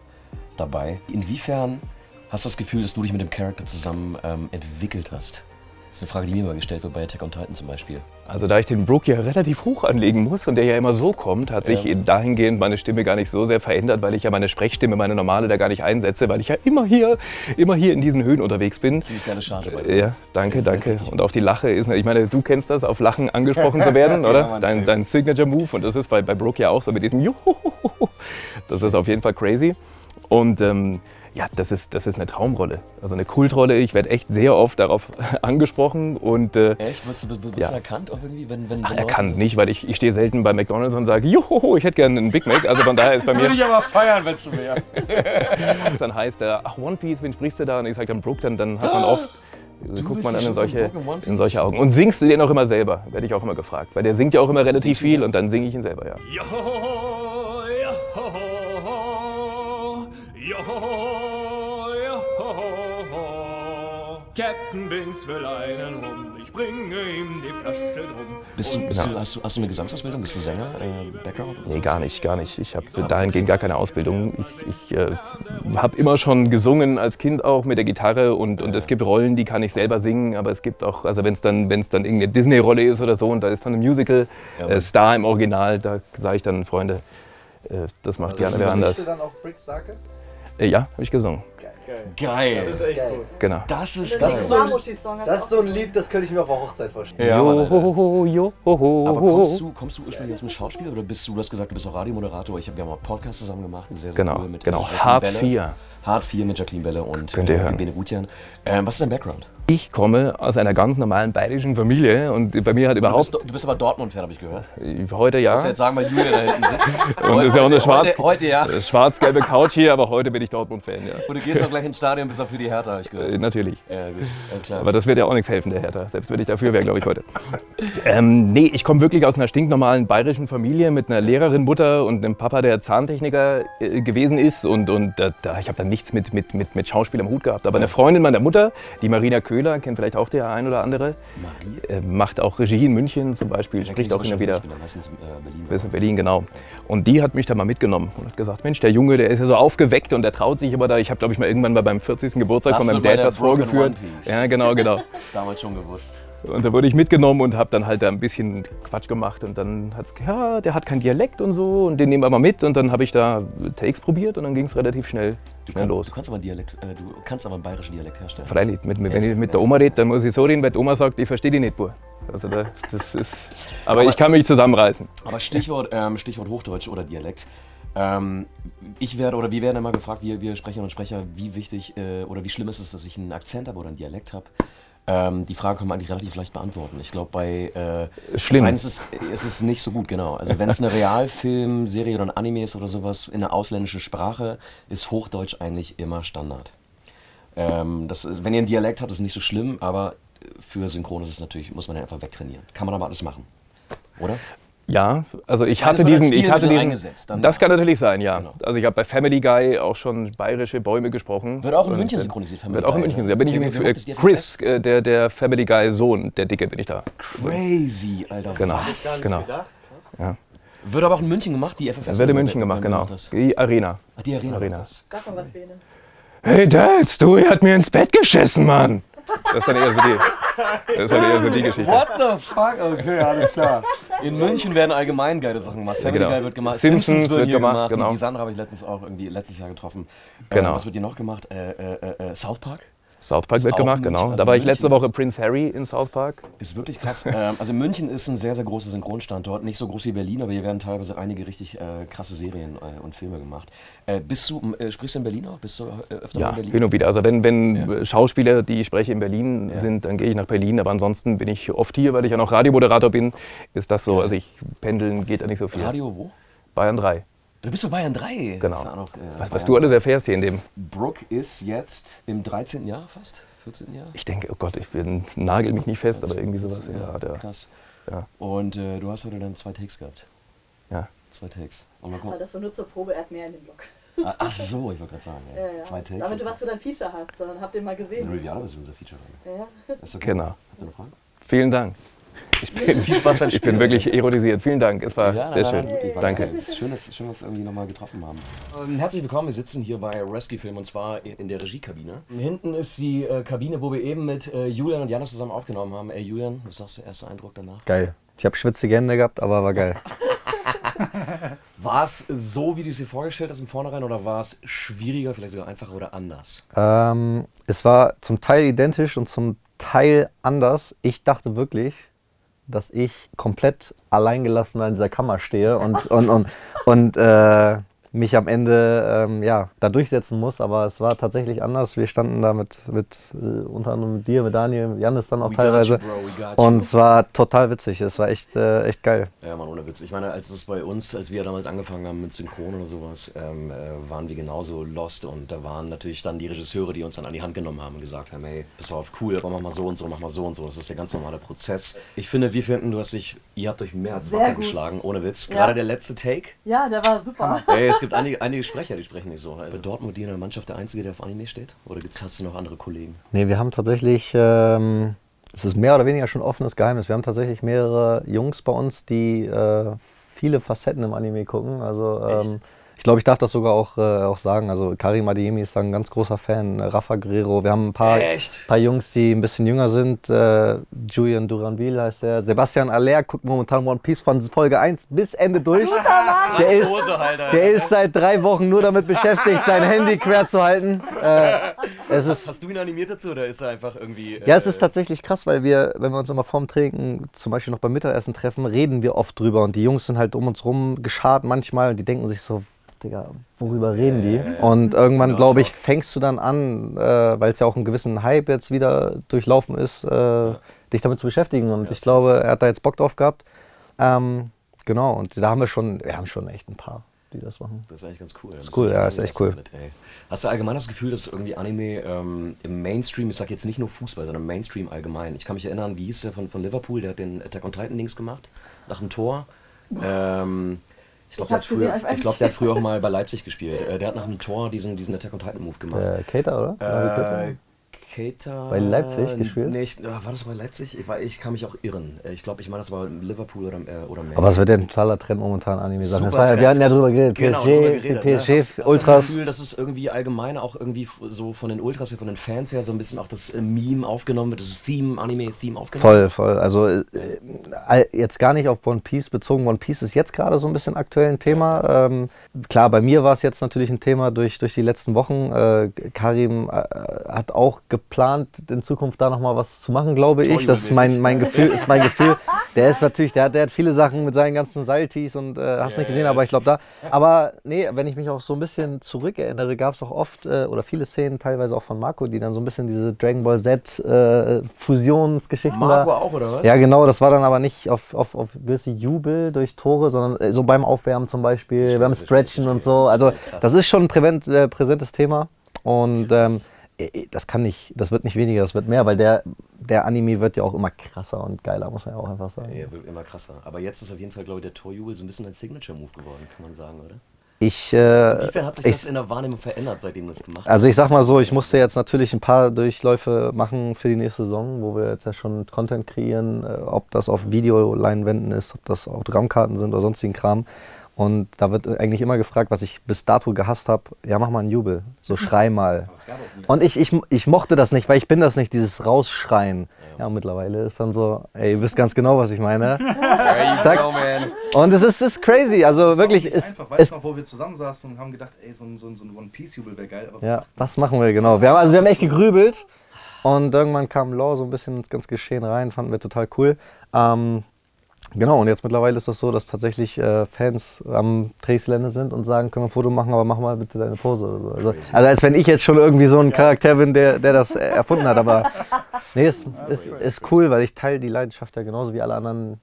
dabei. Inwiefern hast du das Gefühl, dass du dich mit dem Charakter zusammen ähm, entwickelt hast? Das ist eine Frage, die mir immer gestellt wird bei Attack on Titan zum Beispiel. Also da ich den Brooke ja relativ hoch anlegen muss und der ja immer so kommt, hat sich Ja. dahingehend meine Stimme gar nicht so sehr verändert, weil ich ja meine Sprechstimme, meine normale, da gar nicht einsetze, weil ich ja immer hier, immer hier in diesen Höhen unterwegs bin. Ziemlich geile Charge bei dir. Ja, danke, danke. Und auch die Lache ist, ich meine, du kennst das, auf Lachen angesprochen zu werden, Ja, oder? Mann, Dein, dein Signature Move und das ist bei, bei Brooke ja auch so mit diesem Juhu. Das ist auf jeden Fall crazy. Und ähm, ja, das ist, das ist eine Traumrolle, also eine Kultrolle. Ich werde echt sehr oft darauf angesprochen und äh, Echt? Wirst du, wirst du Ja. erkannt auch irgendwie? Wenn, wenn, Ach, wenn erkannt nicht, weil ich, ich stehe selten bei McDonalds und sage, juhu, ich hätte gerne einen Big Mac. Also von daher ist bei mir, aber feiern, wenn es wäre. dann heißt er, ach One Piece, wen sprichst du da? Und ich sage dann Brooke, dann, dann hat man oft, Du guckt man dann in solche, in solche Augen. Und singst du den auch immer selber? Werde ich auch immer gefragt. Weil der singt ja auch immer relativ viel und dann singe ich ihn selber, ja. Captain Binks will einen rum, ich bringe ihm die Flasche drum. Bist du, bist Ja. du, hast, du, hast du eine Gesangsausbildung? Bist du Sänger? Äh, Background? Nee, gar nicht, gar nicht. Ich habe dahingehend gar keine Ausbildung. Ich, ich äh, habe immer schon gesungen, als Kind auch mit der Gitarre und, und es gibt Rollen, die kann ich selber singen, aber es gibt auch, also wenn es dann, wenn's dann irgendeine Disney-Rolle ist oder so und da ist dann ein Musical, Ja, äh, Star im Original, da sage ich dann, Freunde, äh, das macht gerne wer anders. Bist du dann auch Brick Starke? Äh, ja, habe ich gesungen. Geil. Das ist echt geil. Genau. Das ist Das geil. ist so ein, das ist so ein Lied, das könnte ich mir auf der Hochzeit vorstellen. Ja. Jo, jo, ho, Aber ho. kommst du, kommst du ursprünglich aus dem Schauspiel oder bist du, du hast gesagt, du bist auch Radiomoderator. Ich hab, wir haben mal einen Podcast zusammen gemacht, einen sehr, sehr Genau, cool mit genau. Jacqueline Hart Belle. 4. Hart 4 mit Jacqueline Belle und Könnt ihr äh, hören. Bene Gutjan. Ähm, was ist dein Background? Ich komme aus einer ganz normalen bayerischen Familie und bei mir hat Du überhaupt bist, du bist aber Dortmund-Fan, habe ich gehört. heute ja. Du musst jetzt sagen, weil Julia da hinten sitzt. Und das ist ja auch eine schwarz, Heute, heute ja. äh, schwarz-gelbe Couch hier, aber heute bin ich Dortmund-Fan, ja. Und du gehst auch gleich ins Stadion, bist auch für die Hertha, habe ich Äh, gehört. natürlich. Ja, gut, alles klar. Aber das wird ja auch nichts helfen, der Hertha. Selbst wenn ich dafür wäre, glaube ich, heute. Ähm, nee, ich komme wirklich aus einer stinknormalen bayerischen Familie mit einer Lehrerin, Mutter und einem Papa, der Zahntechniker äh, gewesen ist. Und, und äh, da, ich habe dann nichts mit, mit, mit, mit Schauspiel am Hut gehabt. Aber eine Freundin meiner Mutter, die Marina Köhler, kennt vielleicht auch der ein oder andere, äh, macht auch Regie in München zum Beispiel, Ja, spricht auch immer wieder. Meistens äh, Berlin. in Berlin, genau. Und die hat mich da mal mitgenommen und hat gesagt, Mensch, der Junge, der ist ja so aufgeweckt und der traut sich immer da. Ich habe, glaube ich, mal irgendwann mal beim 40. Geburtstag Das von meinem bei Dad was vorgeführt. Ja, genau, genau. Damals schon gewusst. Und da wurde ich mitgenommen und habe dann halt da ein bisschen Quatsch gemacht. Und dann hat es, ja, der hat keinen Dialekt und so und den nehmen wir mal mit. Und dann habe ich da Takes probiert und dann ging es relativ schnell, schnell los. Du kannst aber einen Dialekt, äh, du kannst aber einen bayerischen Dialekt herstellen. Freilich, mit, mit, wenn ich mit der Oma rede, dann muss ich so reden, weil die Oma sagt, ich verstehe die nicht, Bur. Also da, das ist, aber, Aber- ich kann mich zusammenreißen. Aber Stichwort, ähm, Stichwort Hochdeutsch oder Dialekt. Ähm, ich werde oder wir werden immer gefragt, wir, wir Sprecherinnen und Sprecher, wie wichtig äh, oder wie schlimm ist es, dass ich einen Akzent habe oder einen Dialekt habe. Ähm, die Frage kann man eigentlich relativ leicht beantworten. Ich glaube, bei äh, Schlimm. ist es, ist es nicht so gut, genau. Also wenn es eine Realfilm, Serie oder ein Anime ist oder sowas in einer ausländischen Sprache, ist Hochdeutsch eigentlich immer Standard. Ähm, das ist, wenn ihr einen Dialekt habt, ist es nicht so schlimm, aber für Synchron ist es natürlich, muss man ja einfach wegtrainieren. Kann man aber alles machen. Oder? Ja, also ich hatte diesen, ich hatte diesen, eingesetzt, dann- das kann natürlich sein, ja. Genau. Also ich habe bei Family Guy auch schon bayerische Bäume gesprochen. Wird auch in München synchronisiert, Family Wird auch in Guy, München synchronisiert. Da bin ich übrigens äh, Chris, äh, der, der Family Guy Sohn, der Dicke bin ich da. Crazy, Alter. Genau, Was? genau. Ja. Wird aber auch in München gemacht, die FFS. Das wird in München gemacht, genau. Die Arena. Ach, die Arena. Arena. Sag mal was, Bene. Hey Dad, du, er hat mir ins Bett geschissen, Mann. Das ist dann eher so die, das ist dann eher so die Geschichte. What the fuck? Okay, alles klar. In München werden allgemein geile Sachen gemacht. Family genau. Guy wird gemacht. Simpsons wird wird hier gemacht, gemacht. genau. Die, Sandra habe ich letztens auch irgendwie letztes Jahr getroffen. Genau. Äh, was wird hier noch gemacht? Äh, äh, äh, South Park? South Park wird gemacht, genau. Also Da war ich letzte Woche Prince Harry in South Park. Ist wirklich krass. ähm, also München ist ein sehr, sehr großer Synchronstandort. Nicht so groß wie Berlin, aber hier werden teilweise einige richtig äh, krasse Serien äh, und Filme gemacht. Äh, bist du, äh, sprichst du in Berlin auch? Bist du äh, öfter Ja, in Berlin? hin und wieder. Also wenn, wenn Ja. Schauspieler, die ich spreche, in Berlin Ja. sind, dann gehe ich nach Berlin. Aber ansonsten bin ich oft hier, weil ich ja noch Radiomoderator bin. Ist das so? Also ich pendeln geht da nicht so viel. Radio wo? Bayern 3. Du bist bei Bayern 3. Genau. Das ist auch noch, äh, Was, was du alles erfährst hier in dem. Brooke ist jetzt im 13. Jahr fast? 14. Jahr? Ich denke, oh Gott, ich bin, nagel mich nicht fest, aber irgendwie sowas. Ja, Ja, der, krass. ja. Und äh, du hast heute dann zwei Takes gehabt. Ja. Zwei Takes. Und mal Das, war, gucken. das war nur zur Probe, er hat mehr in dem Blog. Ah, Ach so, ich wollte gerade sagen. Ja. Ja, ja. Zwei Takes. Damit du was für dein Feature hast, dann habt ihr mal gesehen. In Riviera bist du unser Feature. Ja, ja. Ist okay. Genau. Habt ihr noch Fragen? Vielen Dank. Ich bin, Viel Spaß beim ich bin Spielen. wirklich erodisiert. Vielen Dank. Es war Ja, sehr nein, schön. war Danke. geil. Schön, dass, schön, dass wir irgendwie nochmal getroffen haben. Ähm, herzlich willkommen, wir sitzen hier bei Rescue Film und zwar in der Regiekabine. Hinten ist die äh, Kabine, wo wir eben mit äh, Julian und Janis zusammen aufgenommen haben. Ey Julian, was sagst du, erster Eindruck danach? Geil. Ich habe schwitzige Hände gehabt, aber war geil. War es so, wie du es dir vorgestellt hast im Vornherein oder war es schwieriger, vielleicht sogar einfacher oder anders? ähm, es war zum Teil identisch und zum Teil anders. Ich dachte wirklich, dass ich komplett alleingelassen in dieser Kammer stehe und, und, und, und äh, mich am Ende ähm, ja, da durchsetzen muss. Aber es war tatsächlich anders. Wir standen da mit, mit äh, unter anderem mit dir, mit Daniel, mit Janis dann auch We teilweise. you, bro. Und es war total witzig. Es war echt, äh, echt geil. Ja, Mann, ohne Witz. Ich meine, als es bei uns, als wir damals angefangen haben mit Synchron oder sowas, ähm, äh, waren wir genauso lost und da waren natürlich dann die Regisseure, die uns dann an die Hand genommen haben und gesagt haben, hey, pass auf, cool, aber mach mal so und so, mach mal so und so. Das ist der ganz normale Prozess. Ich finde, wir finden, du hast dich, ihr habt euch mehr als Sehr geschlagen, ohne Witz. Ja. Gerade der letzte Take. Ja, der war super. Ey, es gibt einige, einige Sprecher, die sprechen nicht so. Also Dortmund, die in der Mannschaft der Einzige, der auf Anime steht? Oder gibt's, hast du noch andere Kollegen? Nee, wir haben tatsächlich ähm, es ist mehr oder weniger schon offenes Geheimnis. Wir haben tatsächlich mehrere Jungs bei uns, die äh, viele Facetten im Anime gucken. Also ähm, glaube, ich darf das sogar auch, äh, auch sagen. Also Karim Adiemi ist ein ganz großer Fan, Rafa Guerrero. Wir haben ein paar, paar Jungs, die ein bisschen jünger sind. Äh, Julian Duranville heißt er. Sebastian Aller guckt momentan One Piece von Folge 1 bis Ende durch. Der ist, der ist seit drei Wochen nur damit beschäftigt, sein Handy quer zu halten. Äh, es ist, Hast du ihn animiert dazu oder ist er einfach irgendwie. ja, es ist tatsächlich krass, weil wir, wenn wir uns immer vorm Trinken, zum Beispiel noch beim Mittagessen treffen, reden wir oft drüber und die Jungs sind halt um uns rum geschart manchmal und die denken sich so, Digga, worüber reden die? Und irgendwann, glaube ich, fängst du dann an, äh, weil es ja auch einen gewissen Hype jetzt wieder durchlaufen ist, äh, dich damit zu beschäftigen. Und ich glaube, er hat da jetzt Bock drauf gehabt. Ähm, genau, und da haben wir schon, wir haben schon echt ein paar, die das machen. Das ist eigentlich ganz cool. Ist cool, ja, ist echt cool. Mit. Hast du allgemein das Gefühl, dass irgendwie Anime ähm, im Mainstream, ich sag jetzt nicht nur Fußball, sondern Mainstream allgemein. Ich kann mich erinnern, wie hieß der von, von Liverpool, der hat den Attack on Titan Dings gemacht, nach dem Tor. Ähm, ich glaube, der, ich weiß ich glaub, der hat früher auch mal bei Leipzig gespielt. Äh, der hat nach einem Tor diesen, diesen Attack on Titan Move gemacht. Äh, Cater, oder? Äh, Keita. Bei Leipzig gespielt? Nee, ich, äh, war das bei Leipzig? Ich, war, ich kann mich auch irren. Ich glaube, ich meine, das war Liverpool oder, äh, oder Mainz. Aber es wird ja ein totaler Trend momentan, Anime-Sachen. Ja- Wir hatten ja drüber geredet. Genau, PSG, drüber geredet, ne? PSG, Hast- hast Ultras. du das Gefühl, dass es irgendwie allgemein auch irgendwie so von den Ultras, von den Fans her so ein bisschen auch das äh, Meme aufgenommen wird, das Theme, Anime-Theme aufgenommen Voll, voll. Also äh, jetzt gar nicht auf One Piece bezogen. One Piece ist jetzt gerade so ein bisschen aktuell ein Thema. Ähm, klar, bei mir war es jetzt natürlich ein Thema durch, durch die letzten Wochen. Äh, Karim äh, hat auch geplant, in Zukunft da nochmal was zu machen, glaube ich. Das ist mein, mein Gefühl, ist mein Gefühl. Der ist natürlich, der hat, der hat viele Sachen mit seinen ganzen Seiltees und äh, hast nicht gesehen, aber ich glaube da. Aber nee, wenn ich mich auch so ein bisschen zurückerinnere, gab es auch oft äh, oder viele Szenen, teilweise auch von Marco, die dann so ein bisschen diese Dragon Ball Z äh, Fusionsgeschichten Marco da. auch, oder was? Ja, genau, das war dann aber nicht auf, auf, auf gewisse Jubel durch Tore, sondern äh, so beim Aufwärmen zum Beispiel, beim Stretchen und so. Also das ist schon ein prävent, äh, präsentes Thema und ähm, äh, das kann nicht, das wird nicht weniger, das wird mehr, weil der, der Anime wird ja auch immer krasser und geiler, muss man ja auch einfach sagen. Ja, wird immer krasser. Aber jetzt ist auf jeden Fall, glaube ich, der Torjubel so ein bisschen ein Signature-Move geworden, kann man sagen, oder? Ich, äh, Inwiefern hat sich ich, das in der Wahrnehmung verändert, seitdem du das gemacht hast? Also ich sag mal so, ich musste jetzt natürlich ein paar Durchläufe machen für die nächste Saison, wo wir jetzt ja schon Content kreieren, äh, ob das auf Videoleinwänden ist, ob das Autogrammkarten sind oder sonstigen Kram. Und da wird eigentlich immer gefragt, was ich bis dato gehasst habe, ja mach mal einen Jubel, so schrei mal. Und ich, ich, ich mochte das nicht, weil ich bin das nicht, dieses Rausschreien. Ja, und mittlerweile ist dann so, ey, ihr wisst ganz genau, was ich meine. Go. Und es ist, ist crazy, also wirklich, es, Einfach, weißt du noch, wo wir zusammensaßen und haben gedacht, ey, so ein, so ein, so ein One-Piece-Jubel wäre geil. Aber Ja, was machen wir genau? Wir haben, also wir haben echt gegrübelt und irgendwann kam Law so ein bisschen ins ganze Geschehen rein, fanden wir total cool. Ähm, genau, und jetzt mittlerweile ist das so, dass tatsächlich äh, Fans am Trainingsgelände sind und sagen, können wir ein Foto machen, aber mach mal bitte deine Pose. Oder so. Also, also als wenn ich jetzt schon irgendwie so ein Charakter bin, der, der das äh, erfunden hat. Aber nee, ist, ist, ist cool, weil ich teile die Leidenschaft ja genauso wie alle anderen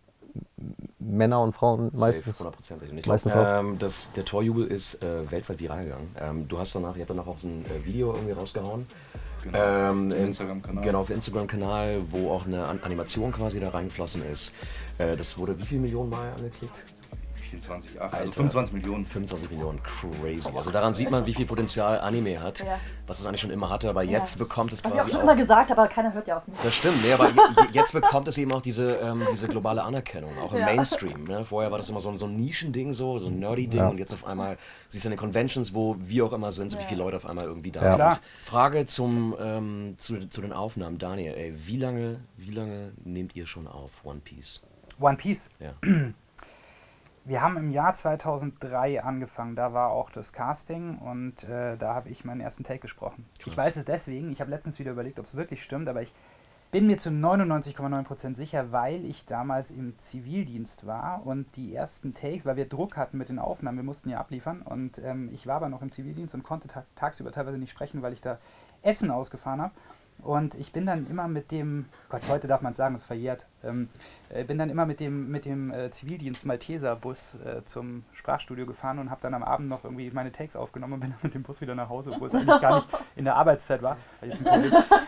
Männer und Frauen meistens. Safe, hundertprozentig. Und ich meistens glaube, auch. ähm, das, der Torjubel ist äh, weltweit viral gegangen. Ähm, du hast danach, ihr habt danach auch so ein äh, Video irgendwie rausgehauen. Genau, ähm, Instagram-Kanal. Genau, auf Instagram-Kanal, wo auch eine An Animation quasi da reingeflossen ist. Äh, das wurde wie viele Millionen Mal angeklickt? 24, ach, also Alter. 25 Millionen. 25 Millionen, crazy. Also daran sieht man, wie viel Potenzial Anime hat, Ja. was es eigentlich schon immer hatte, aber Ja. jetzt bekommt es Was quasi ich auch schon auch immer gesagt habe, aber keiner hört ja auf mich. das stimmt, nee, aber je- je- jetzt bekommt es eben auch diese, ähm, diese globale Anerkennung, auch im Ja. Mainstream. Ne? Vorher war das immer so ein, so ein Nischending, so, so ein Nerdy-Ding Ja. und jetzt auf einmal siehst du in den Conventions, wo wir auch immer sind, so wie viele Leute auf einmal irgendwie da Ja. sind. Klar. Frage zum, ähm, zu, zu den Aufnahmen. Daniel, ey, wie lange, wie lange nehmt ihr schon auf One Piece? One Piece. Ja. Wir haben im Jahr 2003 angefangen, da war auch das Casting und äh, da habe ich meinen ersten Take gesprochen. Ich Krass. weiß es deswegen, ich habe letztens wieder überlegt, ob es wirklich stimmt, aber ich bin mir zu 99,9% sicher, weil ich damals im Zivildienst war und die ersten Takes, weil wir Druck hatten mit den Aufnahmen, wir mussten ja abliefern und ähm, ich war aber noch im Zivildienst und konnte tag tagsüber teilweise nicht sprechen, weil ich da Essen ausgefahren habe. Und ich bin dann immer mit dem, Gott, heute darf man sagen, es ist verjährt, ähm, äh, bin dann immer mit dem, mit dem äh, Zivildienst Malteser-Bus äh, zum Sprachstudio gefahren und habe dann am Abend noch irgendwie meine Takes aufgenommen und bin dann mit dem Bus wieder nach Hause, obwohl es eigentlich gar nicht in der Arbeitszeit war.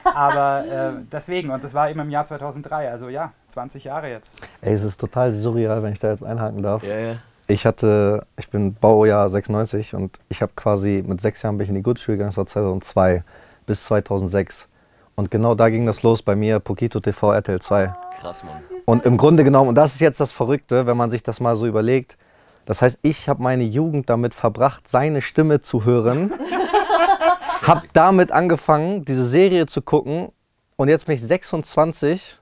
Aber äh, deswegen, und das war eben im Jahr 2003, also ja, 20 Jahre jetzt. Ey, es ist total surreal, wenn ich da jetzt einhaken darf. Ja, ja. Ich hatte, ich bin Baujahr 96 und ich habe quasi mit sechs Jahren bin ich in die Grundschule gegangen, das war 2002 bis 2006. Und genau da ging das los bei mir, Pokito TV RTL 2. Krass, Mann. Und im Grunde genommen, und das ist jetzt das Verrückte, wenn man sich das mal so überlegt, das heißt, ich habe meine Jugend damit verbracht, seine Stimme zu hören, habe damit angefangen, diese Serie zu gucken und jetzt bin ich 26,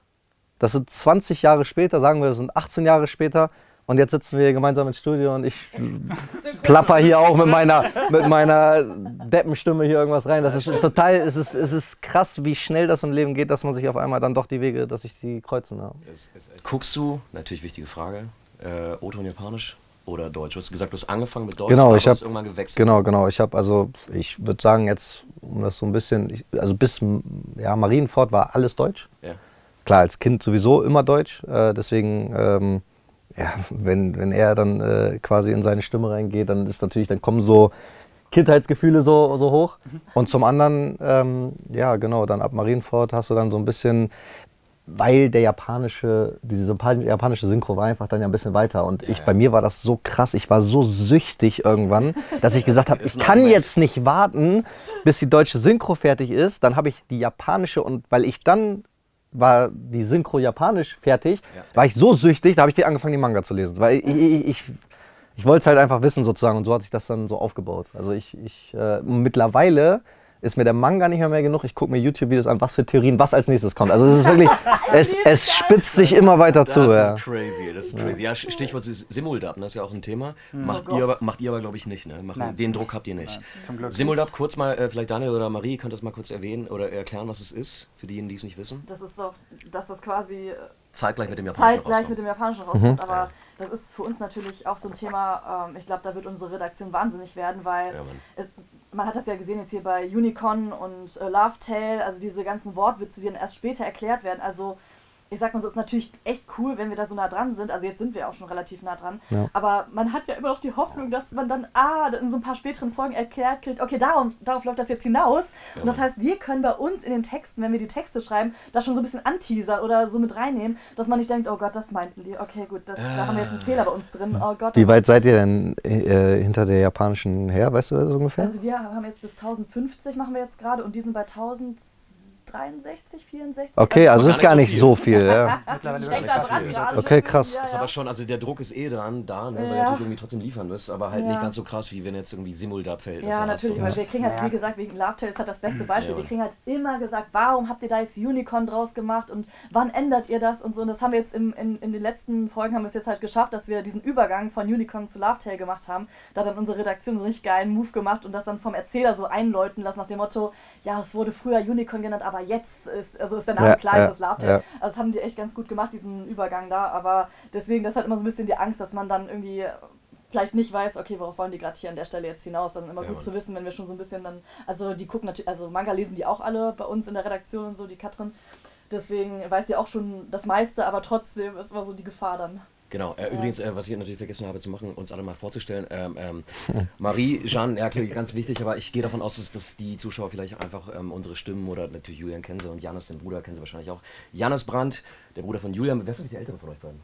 das sind 20 Jahre später, sagen wir, das sind 18 Jahre später und jetzt sitzen wir hier gemeinsam im Studio und ich plapper hier auch mit meiner, mit meiner Deppenstimme hier irgendwas rein. Das ist total, es ist, es ist krass, wie schnell das im Leben geht, dass man sich auf einmal dann doch die Wege, dass sich die kreuzen. Ja. Guckst du, natürlich wichtige Frage, äh, O-Ton Japanisch oder Deutsch? Du hast gesagt, du hast angefangen mit Deutsch, Genau, aber ich habe hast irgendwann gewechselt. genau, genau. Ich habe also, ich würde sagen jetzt, um das so ein bisschen, ich, also bis ja Marienfort war alles Deutsch. Ja. Klar, als Kind sowieso immer Deutsch. Äh, deswegen, ähm, ja, wenn, wenn er dann äh, quasi in seine Stimme reingeht, dann ist natürlich, dann kommen so Kindheitsgefühle so, so hoch. Und zum anderen, ähm, ja genau, dann ab Marienfort hast du dann so ein bisschen, weil der japanische, diese Japan- japanische Synchro war einfach dann ja ein bisschen weiter. Und ich, bei mir war das so krass, ich war so süchtig irgendwann, dass ich gesagt habe, ich kann jetzt nicht warten, bis die deutsche Synchro fertig ist. Dann habe ich die japanische und weil ich dann war die Synchro japanisch fertig, war ich so süchtig, da habe ich die angefangen, die Manga zu lesen. Weil ich, ich, ich, ich wollte es halt einfach wissen sozusagen und so hat sich das dann so aufgebaut. Also ich, ich äh, mittlerweile ist mir der Manga nicht mehr, mehr genug. Ich gucke mir YouTube-Videos an, was für Theorien, was als nächstes kommt. Also es ist wirklich, es, es spitzt sich immer weiter zu. Das ja. ist crazy, das ist Ja. crazy. Ja, Stichwort Simuldub, das ist ja auch ein Thema. Mhm. Macht, Oh ihr aber, macht ihr aber, glaube ich, nicht. Ne? Macht, den Druck habt ihr nicht. Nein, Simuldub, kurz mal, äh, vielleicht Daniel oder Marie, könnt das mal kurz erwähnen oder erklären, was es ist, für diejenigen, die es nicht wissen. Das ist doch, dass das quasi äh, Zeitgleich mit dem Japanischen zeitgleich rauskommt. mit dem Japanischen rauskommt. Mhm. Aber Ja. das ist für uns natürlich auch so ein Thema. Ähm, ich glaube, da wird unsere Redaktion wahnsinnig werden, weil Ja, es, man hat das ja gesehen jetzt hier bei Unicorn und äh, Love Tale, also diese ganzen Wortwitze, die dann erst später erklärt werden. Also ich sag mal so, ist natürlich echt cool, wenn wir da so nah dran sind. Also jetzt sind wir auch schon relativ nah dran. Ja. Aber man hat ja immer noch die Hoffnung, dass man dann, ah, in so ein paar späteren Folgen erklärt kriegt, okay, darauf, darauf läuft das jetzt hinaus. Ja, Und das heißt, wir können bei uns in den Texten, wenn wir die Texte schreiben, das schon so ein bisschen anteasern oder so mit reinnehmen, dass man nicht denkt, oh Gott, das meinten die. Okay, gut, das, da haben wir jetzt einen Fehler bei uns drin. Oh Gott. Wie weit seid ihr denn äh, hinter der japanischen her, weißt du das ungefähr? Also wir haben jetzt bis 1050 machen wir jetzt gerade und die sind bei 1063, 64. Okay, also das ist gar nicht so viel. Ja. Mittlerweile denk da dran gerade. Okay, krass. Ja, Das ist ja. aber schon, also der Druck ist eh dann da, ne, weil Ja. du natürlich irgendwie trotzdem liefern müsst, aber halt Ja. nicht ganz so krass, wie wenn jetzt irgendwie Simuldub fällt. Ja, natürlich, weil wir kriegen halt, Ja. wie gesagt, wegen Love Tale ist halt das beste Beispiel. Ja, wir kriegen halt immer gesagt, warum habt ihr da jetzt Unicorn draus gemacht und wann ändert ihr das und so. Und das haben wir jetzt im, in, in den letzten Folgen haben wir es jetzt halt geschafft, dass wir diesen Übergang von Unicorn zu Love Tale gemacht haben. Da hat dann unsere Redaktion so einen richtig geilen Move gemacht und das dann vom Erzähler so einläuten lassen nach dem Motto, ja, es wurde früher Unicorn genannt, aber jetzt ist, also ist der Name Ja, klar, ja, das Tale. ja. Also das haben die echt ganz gut gemacht, diesen Übergang da. Aber deswegen, das ist halt immer so ein bisschen die Angst, dass man dann irgendwie vielleicht nicht weiß, okay, worauf wollen die gerade hier an der Stelle jetzt hinaus. Dann immer Ja, gut zu wissen, wenn wir schon so ein bisschen dann, also die gucken natürlich, also Manga lesen die auch alle bei uns in der Redaktion und so, die Katrin. Deswegen weiß die auch schon das meiste, aber trotzdem ist immer so die Gefahr dann. Genau, äh, übrigens, äh, was ich natürlich vergessen habe zu machen, uns alle mal vorzustellen. Ähm, ähm, Marie, Jeanne, Erkle, ganz wichtig, aber ich gehe davon aus, dass, dass die Zuschauer vielleicht einfach ähm, unsere Stimmen oder natürlich Julian kennen sie und Janis, den Bruder, kennen sie wahrscheinlich auch. Janis Brandt, der Bruder von Julian, wer ist eigentlich der Ältere von euch beiden?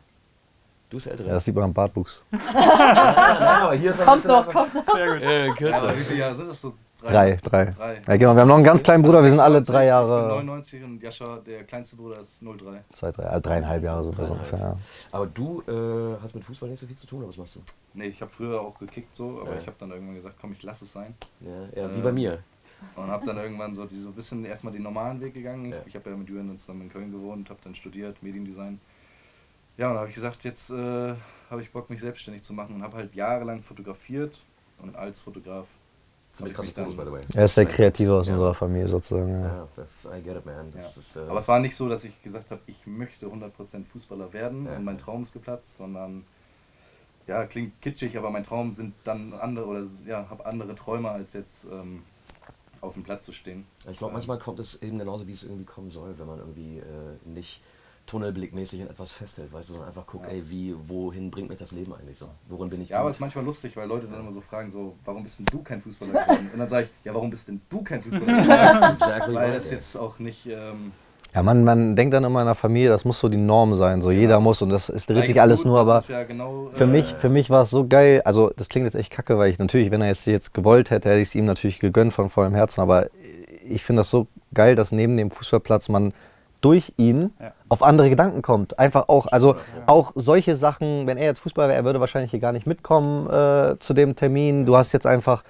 Du bist der Ältere? Ja, das sieht man am Bartwuchs. Ja, aber hier ist ein Kommt noch, kommt noch. Sehr gut. Äh, Ja, kürzer. aber wie viele Jahre sind das so? Drei, drei. Drei. Ja, genau. Wir haben noch einen ganz kleinen Bruder, wir sind alle drei Ich Jahre. bin 99 und Jascha, der kleinste Bruder, ist 03. Zwei, drei, also dreieinhalb Jahre sind so ungefähr. Ja. Aber du äh, hast mit Fußball nicht so viel zu tun, oder was machst du? Nee, ich habe früher auch gekickt so, aber Ja. ich habe dann irgendwann gesagt, komm, ich lass es sein. Ja, ja wie Ähm, bei mir. Und habe dann irgendwann so, die, so ein bisschen erstmal den normalen Weg gegangen. Ja. Ich habe ja mit Julian zusammen in Köln gewohnt, habe dann studiert, Mediendesign. Ja, und da habe ich gesagt, jetzt äh, habe ich Bock, mich selbstständig zu machen und habe halt jahrelang fotografiert und als Fotograf. Ziemlich hab ich krasse mich Fotos, by the way. Er ist der Kreative aus Ja. unserer Familie sozusagen. Ja. Ja, das, I get it, man. Das Ja. ist, äh, Aber es war nicht so, dass ich gesagt habe, ich möchte 100% Fußballer werden Ja. und mein Traum ist geplatzt, sondern ja, klingt kitschig, aber mein Traum sind dann andere oder ja, habe andere Träume als jetzt ähm, auf dem Platz zu stehen. Ich glaube, manchmal kommt es eben genauso, wie es irgendwie kommen soll, wenn man irgendwie äh, nicht tunnelblickmäßig in etwas festhält, weißt du, sondern einfach guckt, Ja. ey, wie, wohin bringt mich das Leben eigentlich so? Worin bin ich Ja, aber gut? es ist manchmal lustig, weil Leute dann immer so fragen, so, warum bist denn du kein Fußballer geworden? Und dann sage ich, ja, warum bist denn du kein Fußballer geworden? Exactly weil right, das ja. jetzt auch nicht... Ähm, Ja, man, man denkt dann immer in der Familie, das muss so die Norm sein, so jeder muss und das es dreht sich alles gut, nur, aber ist ja genau, für äh, mich, für mich war es so geil, also das klingt jetzt echt kacke, weil ich natürlich, wenn er jetzt, jetzt gewollt hätte, hätte ich es ihm natürlich gegönnt von vollem Herzen, aber ich finde das so geil, dass neben dem Fußballplatz man durch ihn Ja. auf andere Gedanken kommt. Einfach auch, also auch solche Sachen, wenn er jetzt Fußballer wäre, er würde wahrscheinlich hier gar nicht mitkommen äh, zu dem Termin. Du hast jetzt einfach,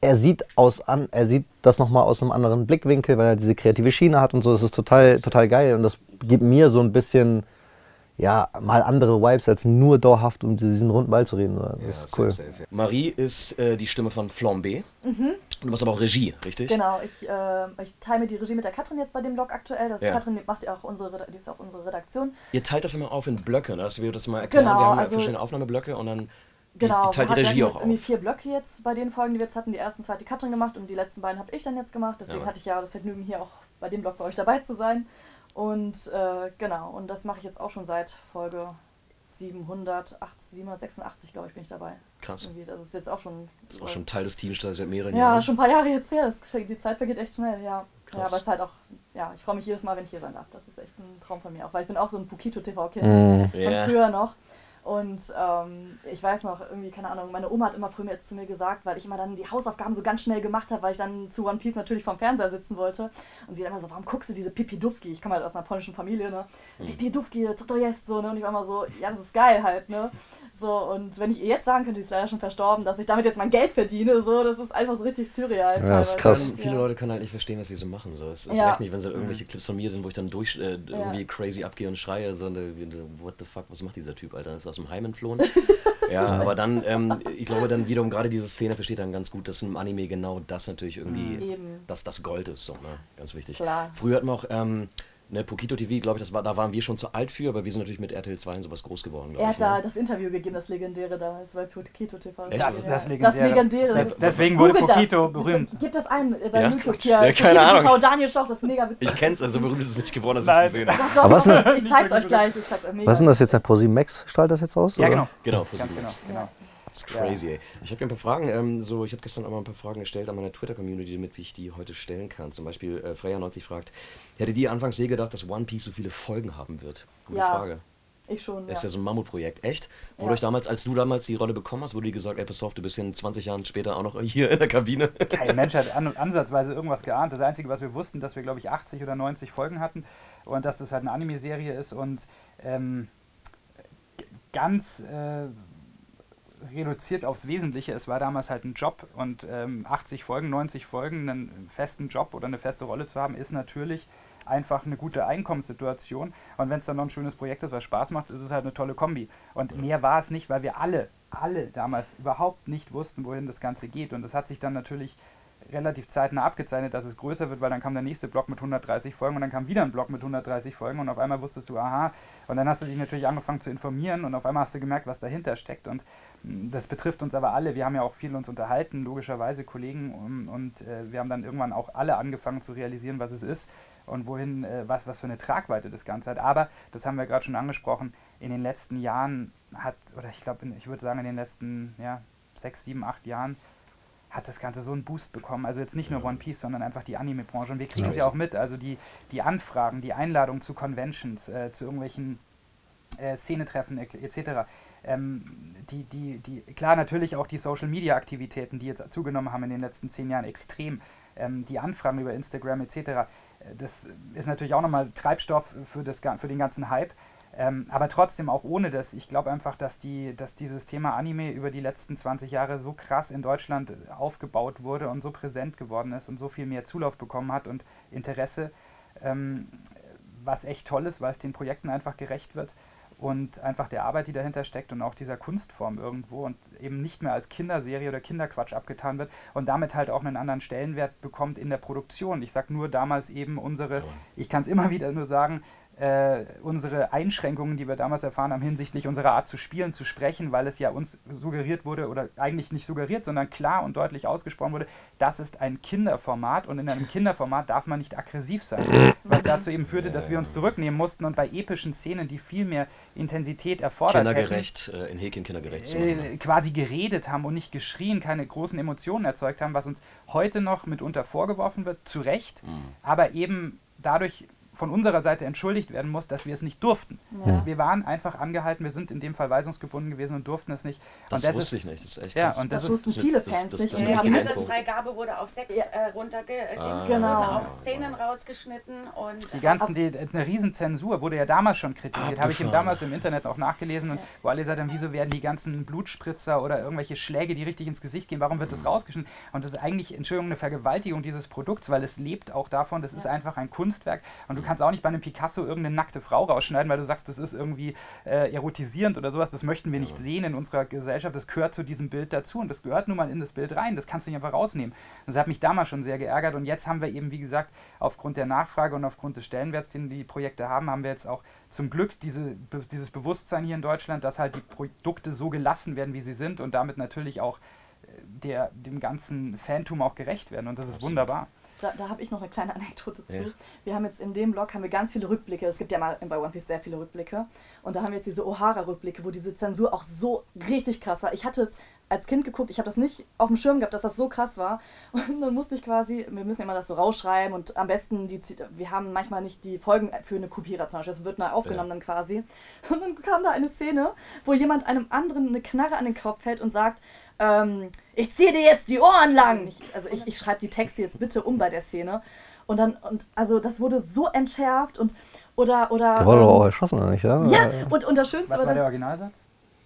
er sieht aus an, er sieht das nochmal aus einem anderen Blickwinkel, weil er diese kreative Schiene hat und so. Das ist total, total geil und das gibt mir so ein bisschen, ja, mal andere Vibes als nur dauerhaft um diesen runden Ball zu reden. Das Ja, ist safe, cool. safe, ja. Marie ist äh, die Stimme von Flambé. Mhm. Du machst aber auch Regie, richtig? Genau, ich, äh, ich teile mir die Regie mit der Katrin jetzt bei dem Blog aktuell. Das Ja. Katrin macht ja auch unsere, die ist auch unsere Redaktion. Ihr teilt das immer auf in Blöcke, ne? dass wir das mal erklären. Genau, wir haben ja also- verschiedene Aufnahmeblöcke und dann die, Genau, die teilt die Regie jetzt auch irgendwie auf. vier Blöcke jetzt bei den Folgen, die wir jetzt hatten. Die ersten zwei hat die Katrin gemacht und die letzten beiden habe ich dann jetzt gemacht. Deswegen Ja. hatte ich ja das Vergnügen, hier auch bei dem Blog bei euch dabei zu sein. Und äh, genau, und das mache ich jetzt auch schon seit Folge 780, 786, glaube ich, bin ich dabei. Krass. Irgendwie, Das ist jetzt auch schon. Das ist auch schon Teil des Teams seit mehreren Ja, Jahren. schon ein paar Jahre jetzt her. Das, die Zeit vergeht echt schnell, ja. Ja, Krass. aber es ist halt auch, ja, ich freue mich jedes Mal, wenn ich hier sein darf. Das ist echt ein Traum von mir auch, weil ich bin auch so ein Pukito-TV-Kind Mm. von Ja. früher noch. Und ähm, ich weiß noch, irgendwie, keine Ahnung, meine Oma hat immer früher jetzt zu mir gesagt, weil ich immer dann die Hausaufgaben so ganz schnell gemacht habe, weil ich dann zu One Piece natürlich vom Fernseher sitzen wollte. Und sie hat immer so, warum guckst du diese Pipi Dufki? Ich komme halt aus einer polnischen Familie, ne? Mhm. Pipi Dufki, to jest, so, ne? Und ich war immer so, ja, das ist geil halt, ne? So, und wenn ich ihr jetzt sagen könnte, die ist leider schon verstorben, dass ich damit jetzt mein Geld verdiene, so, das ist einfach so richtig surreal. Ja, das ist krass. Ähm, viele Ja. Leute können halt nicht verstehen, was sie so machen. So. Es ist Ja. echt nicht, wenn sie irgendwelche Clips von mir sind, wo ich dann durch äh, irgendwie crazy abgehe und schreie, so eine, what the fuck, was macht dieser Typ, Alter? Ist er aus dem Heim entflohen? ja, aber dann, ähm, ich glaube dann wiederum gerade diese Szene versteht dann ganz gut, dass im Anime genau das natürlich irgendwie, Mhm. Dass das Gold ist, so, ne? Ganz wichtig. Klar. Früher hatten wir auch, ähm, ne, Pokito TV, glaube ich, das war, da waren wir schon zu alt für, aber wir sind natürlich mit RTL 2 und sowas groß geworden, Er hat ich. da Ne? das Interview gegeben, das legendäre da, das bei Keto TV. Das, Ja. das Das Legendäre. Legendäre. Das, das- deswegen wurde das. Pokito berühmt. Gib das ein bei Ja? YouTube hier. Ja, keine Pokito Ahnung. TV, Daniel Schlauch, das ist mega witzig. Ich kenn's, also berühmt ist es nicht geworden, dass ich es gesehen habe. Was ich zeig's euch gleich. Ich zeig's euch mega. Was ist denn das jetzt? Der ProSieben Max strahlt das jetzt aus? Ja, oder? genau. Genau, Ganz ProSieben genau. Max. genau. Das ist crazy, ey. Ich habe ja ein paar Fragen. Ähm, so, ich habe gestern auch mal ein paar Fragen gestellt an meiner Twitter-Community, damit ich die heute stellen kann. Zum Beispiel äh, Freya90 fragt, hättet ihr anfangs je gedacht, dass One Piece so viele Folgen haben wird? Gute Ja, Frage. Ich schon, Das ist ja. ja so ein Mammutprojekt. Echt? Wurde Ja. euch damals, als du damals die Rolle bekommen hast, wurde dir gesagt, ey, pass auf, du bist in 20 Jahren später auch noch hier in der Kabine? Kein Mensch hat an, ansatzweise irgendwas geahnt. Das Einzige, was wir wussten, dass wir, glaube ich, 80 oder 90 Folgen hatten und dass das halt eine Anime-Serie ist und ähm, ganz äh, reduziert aufs Wesentliche. Es war damals halt ein Job und ähm, 80 Folgen, 90 Folgen, einen festen Job oder eine feste Rolle zu haben, ist natürlich einfach eine gute Einkommenssituation. Und wenn es dann noch ein schönes Projekt ist, was Spaß macht, ist es halt eine tolle Kombi. Und mehr war es nicht, weil wir alle, alle damals überhaupt nicht wussten, wohin das Ganze geht. Und das hat sich dann natürlich relativ zeitnah abgezeichnet, dass es größer wird, weil dann kam der nächste Block mit 130 Folgen und dann kam wieder ein Block mit 130 Folgen und auf einmal wusstest du, aha, und dann hast du dich natürlich angefangen zu informieren und auf einmal hast du gemerkt, was dahinter steckt und mh, das betrifft uns aber alle. Wir haben ja auch viel uns unterhalten, logischerweise Kollegen und, und äh, wir haben dann irgendwann auch alle angefangen zu realisieren, was es ist und wohin, äh, was, was für eine Tragweite das Ganze hat. Aber, das haben wir gerade schon angesprochen, in den letzten Jahren hat, oder ich glaube, ich würde sagen, in den letzten ja, sechs, sieben, acht Jahren hat das Ganze so einen Boost bekommen. Also jetzt nicht nur One Piece, sondern einfach die Anime-Branche. Und wir kriegen es ja auch mit. Also die, die Anfragen, die Einladungen zu Conventions, äh, zu irgendwelchen äh, Szenetreffen etc. Ähm, die, die, die, klar, natürlich auch die Social-Media-Aktivitäten, die jetzt zugenommen haben in den letzten zehn Jahren extrem. Ähm, die Anfragen über Instagram etc. Äh, Das ist natürlich auch nochmal Treibstoff für, das, für den ganzen Hype. Ähm, aber trotzdem auch ohne das, ich glaube einfach, dass, die, dass dieses Thema Anime über die letzten 20 Jahre so krass in Deutschland äh, aufgebaut wurde und so präsent geworden ist und so viel mehr Zulauf bekommen hat und Interesse, ähm, was echt toll ist, weil es den Projekten einfach gerecht wird und einfach der Arbeit, die dahinter steckt und auch dieser Kunstform irgendwo und eben nicht mehr als Kinderserie oder Kinderquatsch abgetan wird und damit halt auch einen anderen Stellenwert bekommt in der Produktion. Ich sage nur damals eben unsere, ich kann es immer wieder nur sagen, äh, unsere Einschränkungen, die wir damals erfahren haben hinsichtlich unserer Art zu spielen, zu sprechen, weil es ja uns suggeriert wurde oder eigentlich nicht suggeriert, sondern klar und deutlich ausgesprochen wurde, das ist ein Kinderformat und in einem Kinderformat darf man nicht aggressiv sein. Was dazu eben führte, dass wir uns zurücknehmen mussten und bei epischen Szenen, die viel mehr Intensität erfordert hätten, Kindergerecht, äh, in Häkchen kindergerecht zu machen. äh, quasi geredet haben und nicht geschrien, keine großen Emotionen erzeugt haben, was uns heute noch mitunter vorgeworfen wird, zu Recht, Mhm. aber eben dadurch von unserer Seite entschuldigt werden muss, dass wir es nicht durften. Ja. Das, wir waren einfach angehalten, wir sind in dem Fall weisungsgebunden gewesen und durften es nicht. Das und das wusste ist, ich nicht, das ist echt ja, krass. und das, Das ist wussten viele Fans nicht. das Die ist wichtige Info. Altersfreigabe wurde auf sechs äh, runtergedingst. Ah. Da Genau. wurden auch Szenen rausgeschnitten und Die ganzen, die, eine Riesenzensur wurde ja damals schon kritisiert, habe ich im Abgefahren. damals im Internet auch nachgelesen, und wo alle gesagt haben, wieso werden die ganzen Blutspritzer oder irgendwelche Schläge, die richtig ins Gesicht gehen, warum wird das rausgeschnitten? Und das ist eigentlich, Entschuldigung, eine Vergewaltigung dieses Produkts, weil es lebt auch davon, das ist einfach ein Kunstwerk und du kannst auch nicht bei einem Picasso irgendeine nackte Frau rausschneiden, weil du sagst, das ist irgendwie äh, erotisierend oder sowas, das möchten wir nicht sehen in unserer Gesellschaft, das gehört zu diesem Bild dazu und das gehört nun mal in das Bild rein, das kannst du nicht einfach rausnehmen. Das hat mich damals schon sehr geärgert und jetzt haben wir eben, wie gesagt, aufgrund der Nachfrage und aufgrund des Stellenwerts, den die Projekte haben, haben wir jetzt auch zum Glück diese, dieses Bewusstsein hier in Deutschland, dass halt die Produkte so gelassen werden, wie sie sind und damit natürlich auch äh, der, dem ganzen Fantum auch gerecht werden und das ist wunderbar. Da, da habe ich noch eine kleine Anekdote zu. Ja. Wir haben jetzt in dem Blog haben wir ganz viele Rückblicke. Es gibt ja mal bei One Piece sehr viele Rückblicke. Und da haben wir jetzt diese O'Hara-Rückblicke, wo diese Zensur auch so richtig krass war. Ich hatte es als Kind geguckt, ich habe das nicht auf dem Schirm gehabt, dass das so krass war. Und dann musste ich quasi, wir müssen immer das so rausschreiben und am besten, die, wir haben manchmal nicht die Folgen für eine Kopierer zum Beispiel, das wird neu aufgenommen Ja. dann quasi. Und dann kam da eine Szene, wo jemand einem anderen eine Knarre an den Kopf hält und sagt, ähm, ich ziehe dir jetzt die Ohren lang. Ich, also ich, ich schreibe die Texte jetzt bitte um bei der Szene. Und dann, und also das wurde so entschärft und oder oder. Der wurde doch ähm, auch erschossen, oder nicht? Ja, ja, und, und das Schönste Was war der Originalsatz?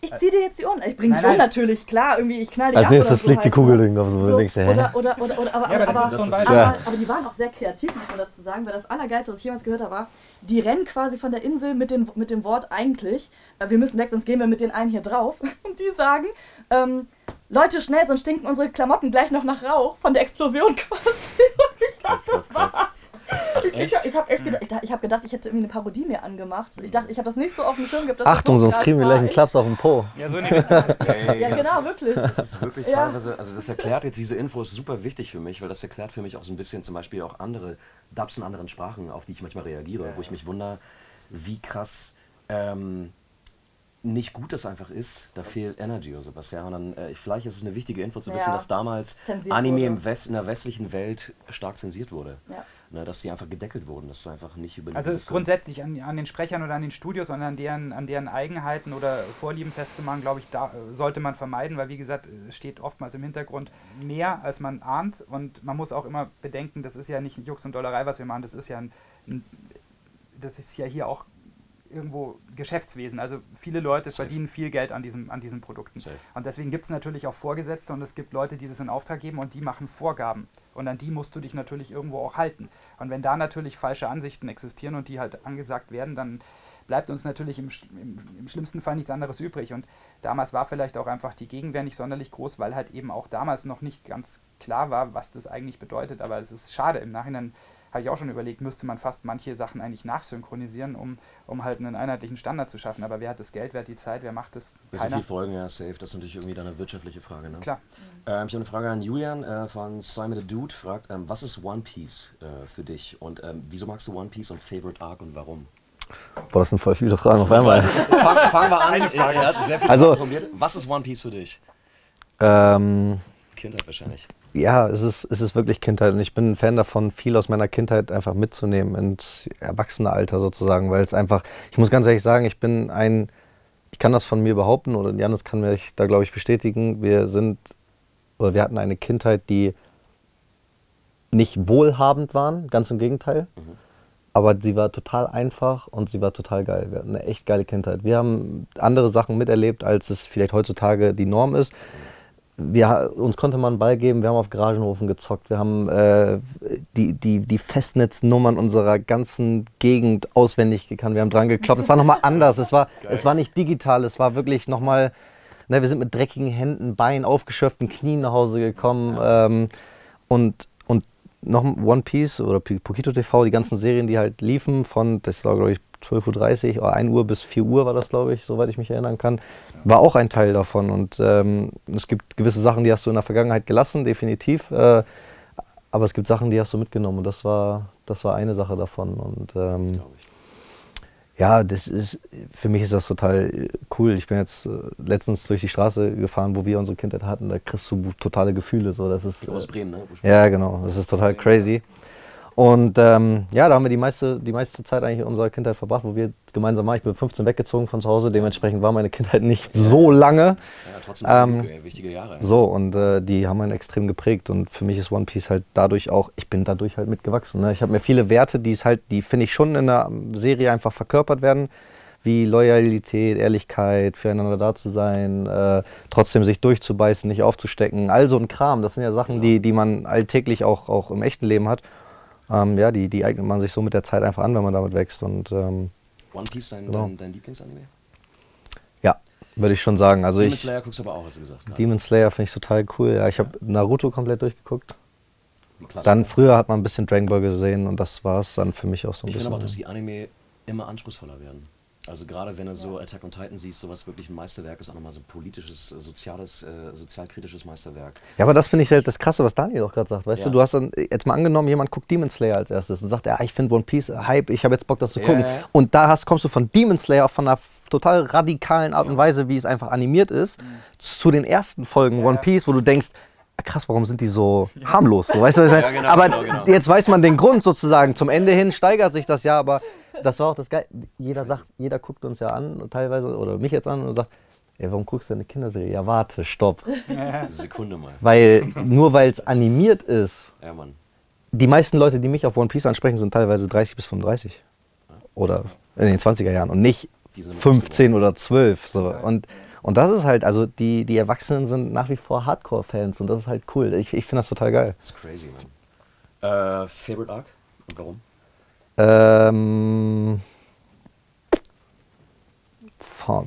ich ziehe dir jetzt die Ohren. Ich bringe Nein, dich um natürlich, klar, irgendwie, ich knall dich Als ab nächstes oder so fliegt die halt, Kugel ne? den Kopf, so, so, denkst du, hä? oder, oder, oder, oder, aber, Ja, aber aber, so aber, aber die waren auch sehr kreativ, muss man dazu sagen, weil das Allergeilste, was ich jemals gehört habe, war, die rennen quasi von der Insel mit, den, mit dem Wort eigentlich, äh, wir müssen weg, sonst gehen wir mit den einen hier drauf. Und die sagen, ähm, Leute, schnell, sonst stinken unsere Klamotten gleich noch nach Rauch von der Explosion quasi. Und ich dachte, das war's. Ich, ich, Echt? ich habe echt gedacht, ich, ich hab gedacht, ich hätte irgendwie eine Parodie mir angemacht. Ich dachte, ich habe das nicht so auf dem Schirm gehabt. dass das Achtung, so sonst kriegen wir gleich einen Klaps auf den Po. Ja, so die Richtung. Ey, Ja, das genau, ist, wirklich. Das ist wirklich Ja. teilweise, also das erklärt jetzt, diese Info ist super wichtig für mich, weil das erklärt für mich auch so ein bisschen zum Beispiel auch andere Dubs in anderen Sprachen, auf die ich manchmal reagiere, wo ich mich wundere, wie krass ähm, nicht gut das einfach ist. Da fehlt Energy oder sowas. Ja, und dann, äh, vielleicht ist es eine wichtige Info zu wissen, Ja. dass damals Zensiert Anime im West, in der westlichen Welt stark zensiert wurde. Ja. Ne, dass die einfach gedeckelt wurden, dass sie einfach nicht über Also es ist grundsätzlich an, an den Sprechern oder an den Studios und an deren, an deren Eigenheiten oder Vorlieben festzumachen, glaube ich, da sollte man vermeiden, weil wie gesagt, es steht oftmals im Hintergrund mehr, als man ahnt und man muss auch immer bedenken, das ist ja nicht Jux und Dollerei, was wir machen, das ist ja ein, ein das ist ja hier auch irgendwo Geschäftswesen. Also viele Leute Safe. verdienen viel Geld an, diesem, an diesen Produkten. Safe. Und deswegen gibt es natürlich auch Vorgesetzte und es gibt Leute, die das in Auftrag geben und die machen Vorgaben. Und an die musst du dich natürlich irgendwo auch halten. Und wenn da natürlich falsche Ansichten existieren und die halt angesagt werden, dann bleibt uns natürlich im, im, im schlimmsten Fall nichts anderes übrig. Und damals war vielleicht auch einfach die Gegenwehr nicht sonderlich groß, weil halt eben auch damals noch nicht ganz klar war, was das eigentlich bedeutet. Aber es ist schade. Im Nachhinein habe ich auch schon überlegt, müsste man fast manche Sachen eigentlich nachsynchronisieren, um, um halt einen einheitlichen Standard zu schaffen. Aber wer hat das Geld, wer hat die Zeit, wer macht das? Das sind viele Folgen, ja, safe. Das ist natürlich irgendwie dann eine wirtschaftliche Frage. Ne? Klar. Ähm, ich habe eine Frage an Julian äh, von Simon the Dude. Fragt, ähm, was ist One Piece äh, für dich? Und ähm, wieso magst du One Piece und Favorite Arc und warum? Boah, das sind voll viele Fragen auf einmal. Fangen fangen wir an. Eine Frage. Er hat sehr viel Also-. Was ist One Piece für dich? Ähm, Kindheit wahrscheinlich. ja, es ist, es ist wirklich Kindheit und ich bin ein Fan davon, viel aus meiner Kindheit einfach mitzunehmen ins Erwachsenealter sozusagen, weil es einfach, ich muss ganz ehrlich sagen, ich bin ein, ich kann das von mir behaupten oder Janis kann mich da glaube ich bestätigen, wir sind, oder wir hatten eine Kindheit, die nicht wohlhabend waren, ganz im Gegenteil. Aber sie war total einfach und sie war total geil. Wir hatten eine echt geile Kindheit. Wir haben andere Sachen miterlebt, als es vielleicht heutzutage die Norm ist. Wir, uns konnte man einen Ball geben, wir haben auf Garagenhofen gezockt, wir haben äh, die, die, die Festnetznummern unserer ganzen Gegend auswendig gekannt, wir haben dran geklopft. Es war nochmal anders, es war, es war nicht digital, es war wirklich nochmal, ne, wir sind mit dreckigen Händen, Beinen, aufgeschöpften Knien nach Hause gekommen. Ähm, und, und noch One Piece oder Pokito TV, die ganzen Serien, die halt liefen von, das war glaube ich 12.30 Uhr oder 1 Uhr bis 4 Uhr war das glaube ich, soweit ich mich erinnern kann, war auch ein Teil davon. Und ähm, es gibt gewisse Sachen, die hast du in der Vergangenheit gelassen, definitiv. Äh, aber es gibt Sachen, die hast du mitgenommen und das war, das war eine Sache davon. Und ähm, ja, das ist, für mich ist das total cool. Ich bin jetzt äh, letztens durch die Straße gefahren, wo wir unsere Kindheit hatten. Da kriegst du totale Gefühle. So, das ist, Aus Bremen, ne? Ja, genau. Das ist total crazy. Und ähm, ja, da haben wir die meiste, die meiste Zeit eigentlich in unserer Kindheit verbracht, wo wir gemeinsam waren. Ich bin mit 15 weggezogen von zu Hause, dementsprechend war meine Kindheit nicht so lange. Ja, trotzdem Ähm, ey, wichtige Jahre. So, und äh, die haben einen extrem geprägt. Und für mich ist One Piece halt dadurch auch, ich bin dadurch halt mitgewachsen. Ne? Ich habe mir viele Werte, die es halt, die finde ich schon in der Serie einfach verkörpert werden, wie Loyalität, Ehrlichkeit, füreinander da zu sein, äh, trotzdem sich durchzubeißen, nicht aufzustecken, all so ein Kram. Das sind ja Sachen, die, die man alltäglich auch, auch im echten Leben hat. Ähm, ja, die, die eignet man sich so mit der Zeit einfach an, wenn man damit wächst. Und ähm, One Piece, dein, Genau. dein, dein Lieblingsanime? ja, würde ich schon sagen. Also Demon ich, Slayer guckst du aber auch, hast du gesagt. gerade. Demon Slayer finde ich total cool. Ja, ich habe Naruto komplett durchgeguckt. Klasse. Dann früher hat man ein bisschen Dragon Ball gesehen und das war es dann für mich auch so ein Ich finde bisschen. aber auch, dass die Anime immer anspruchsvoller werden. Also gerade wenn du so Attack on Titan siehst, sowas wirklich ein Meisterwerk ist, auch nochmal so ein politisches, äh, soziales, äh, sozialkritisches Meisterwerk. ja, aber das finde ich halt das Krasse, was Daniel auch gerade sagt. Weißt Ja. du, du hast dann jetzt mal angenommen, jemand guckt Demon Slayer als erstes und sagt, ja, ich finde One Piece Hype, ich habe jetzt Bock, das zu Ja, gucken. ja, ja. Und da hast, kommst du von Demon Slayer auf von einer total radikalen Art und Weise, wie es einfach animiert ist, zu den ersten Folgen One Piece, wo du denkst, ah, krass, warum sind die so harmlos? So, weißt du, was ich Ja, genau, aber genau, genau. jetzt weiß man den Grund sozusagen. Zum Ende hin steigert sich das ja, aber das war auch das Geile. Jeder sagt, jeder guckt uns ja an teilweise oder mich jetzt an und sagt, ey, warum guckst du eine Kinderserie? Ja, warte, stopp. Sekunde mal. Weil nur weil es animiert ist, Ja, Mann. die meisten Leute, die mich auf One Piece ansprechen, sind teilweise 30 bis 35. Oder in den 20er Jahren und nicht Die sind 15 oder 12. So. Und, und das ist halt, also die, die Erwachsenen sind nach wie vor Hardcore-Fans und das ist halt cool. Ich, ich finde das total geil. Das ist crazy, man. Äh, Favorite Arc? Und warum? Ähm,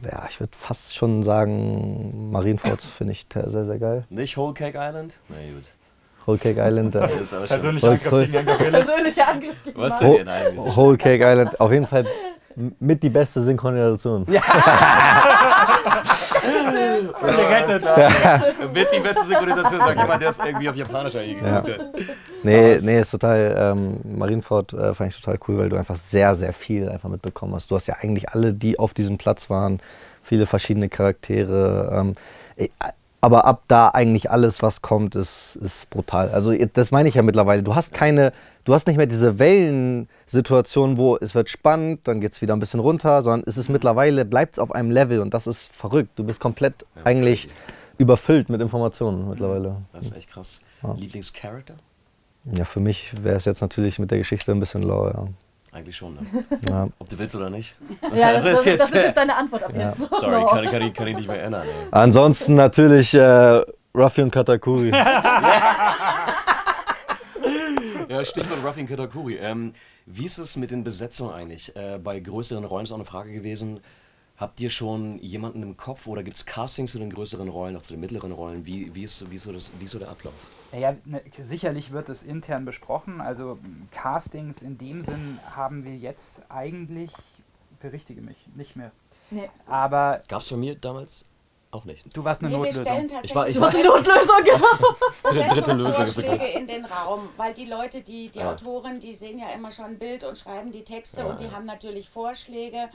ja, ich würde fast schon sagen, Marienford finde ich sehr, sehr geil. Nicht Whole Cake Island? Na gut. Whole Cake Island. äh, Persönlicher Angriff gegen. Persönlicher Angriff gegen Was denn? Sind- Whole Cake Island, auf jeden Fall mit die beste Synchronisation. Gerettet. Mit die beste Synchronisation, sagt jemand, der ist irgendwie auf Japanisch Ja. eingegangen. Nee, nee, ist total, ähm, Marienford äh, fand ich total cool, weil du einfach sehr, sehr viel einfach mitbekommen hast. Du hast ja eigentlich alle, die auf diesem Platz waren, viele verschiedene Charaktere. Ähm, äh, aber ab da eigentlich alles, was kommt, ist, ist brutal. Also das meine ich ja mittlerweile. Du hast keine, du hast nicht mehr diese Wellensituation, wo es wird spannend, dann geht es wieder ein bisschen runter, sondern es ist mittlerweile, bleibt es auf einem Level und das ist verrückt. Du bist komplett eigentlich überfüllt mit Informationen mittlerweile. Das ist echt krass. Ja. Lieblingscharakter? Ja, für mich wäre es jetzt natürlich mit der Geschichte ein bisschen low, ja. Eigentlich schon, ne? Ja. Ob du willst oder nicht. Ja, das, das, das ist jetzt deine Antwort ab Ja. jetzt. Sorry, kann, kann, ich, kann ich nicht mehr erinnern. Ey. Ansonsten natürlich äh, Ruffy und Katakuri. Ja, Stichwort Ruffin Katakuri. Ähm, wie ist es mit den Besetzungen eigentlich? Äh, bei größeren Rollen ist auch eine Frage gewesen. Habt ihr schon jemanden im Kopf oder gibt es Castings zu den größeren Rollen, auch zu den mittleren Rollen? Wie, wie, ist, wie, ist, so das, wie ist so der Ablauf? Ja, ne, sicherlich wird es intern besprochen. Also Castings in dem Sinn haben wir jetzt eigentlich, berichtige mich, nicht mehr. Nee. Aber Gab es bei mir damals auch nicht. du warst eine Nee, Notlösung. Ich war, ich Du war hast eine Notlösung, genau. dritte, dritte Lösung. okay. in den Raum, weil die Leute, die, die Ja. Autoren, die sehen ja immer schon ein Bild und schreiben die Texte Ja, und die ja. haben natürlich Vorschläge.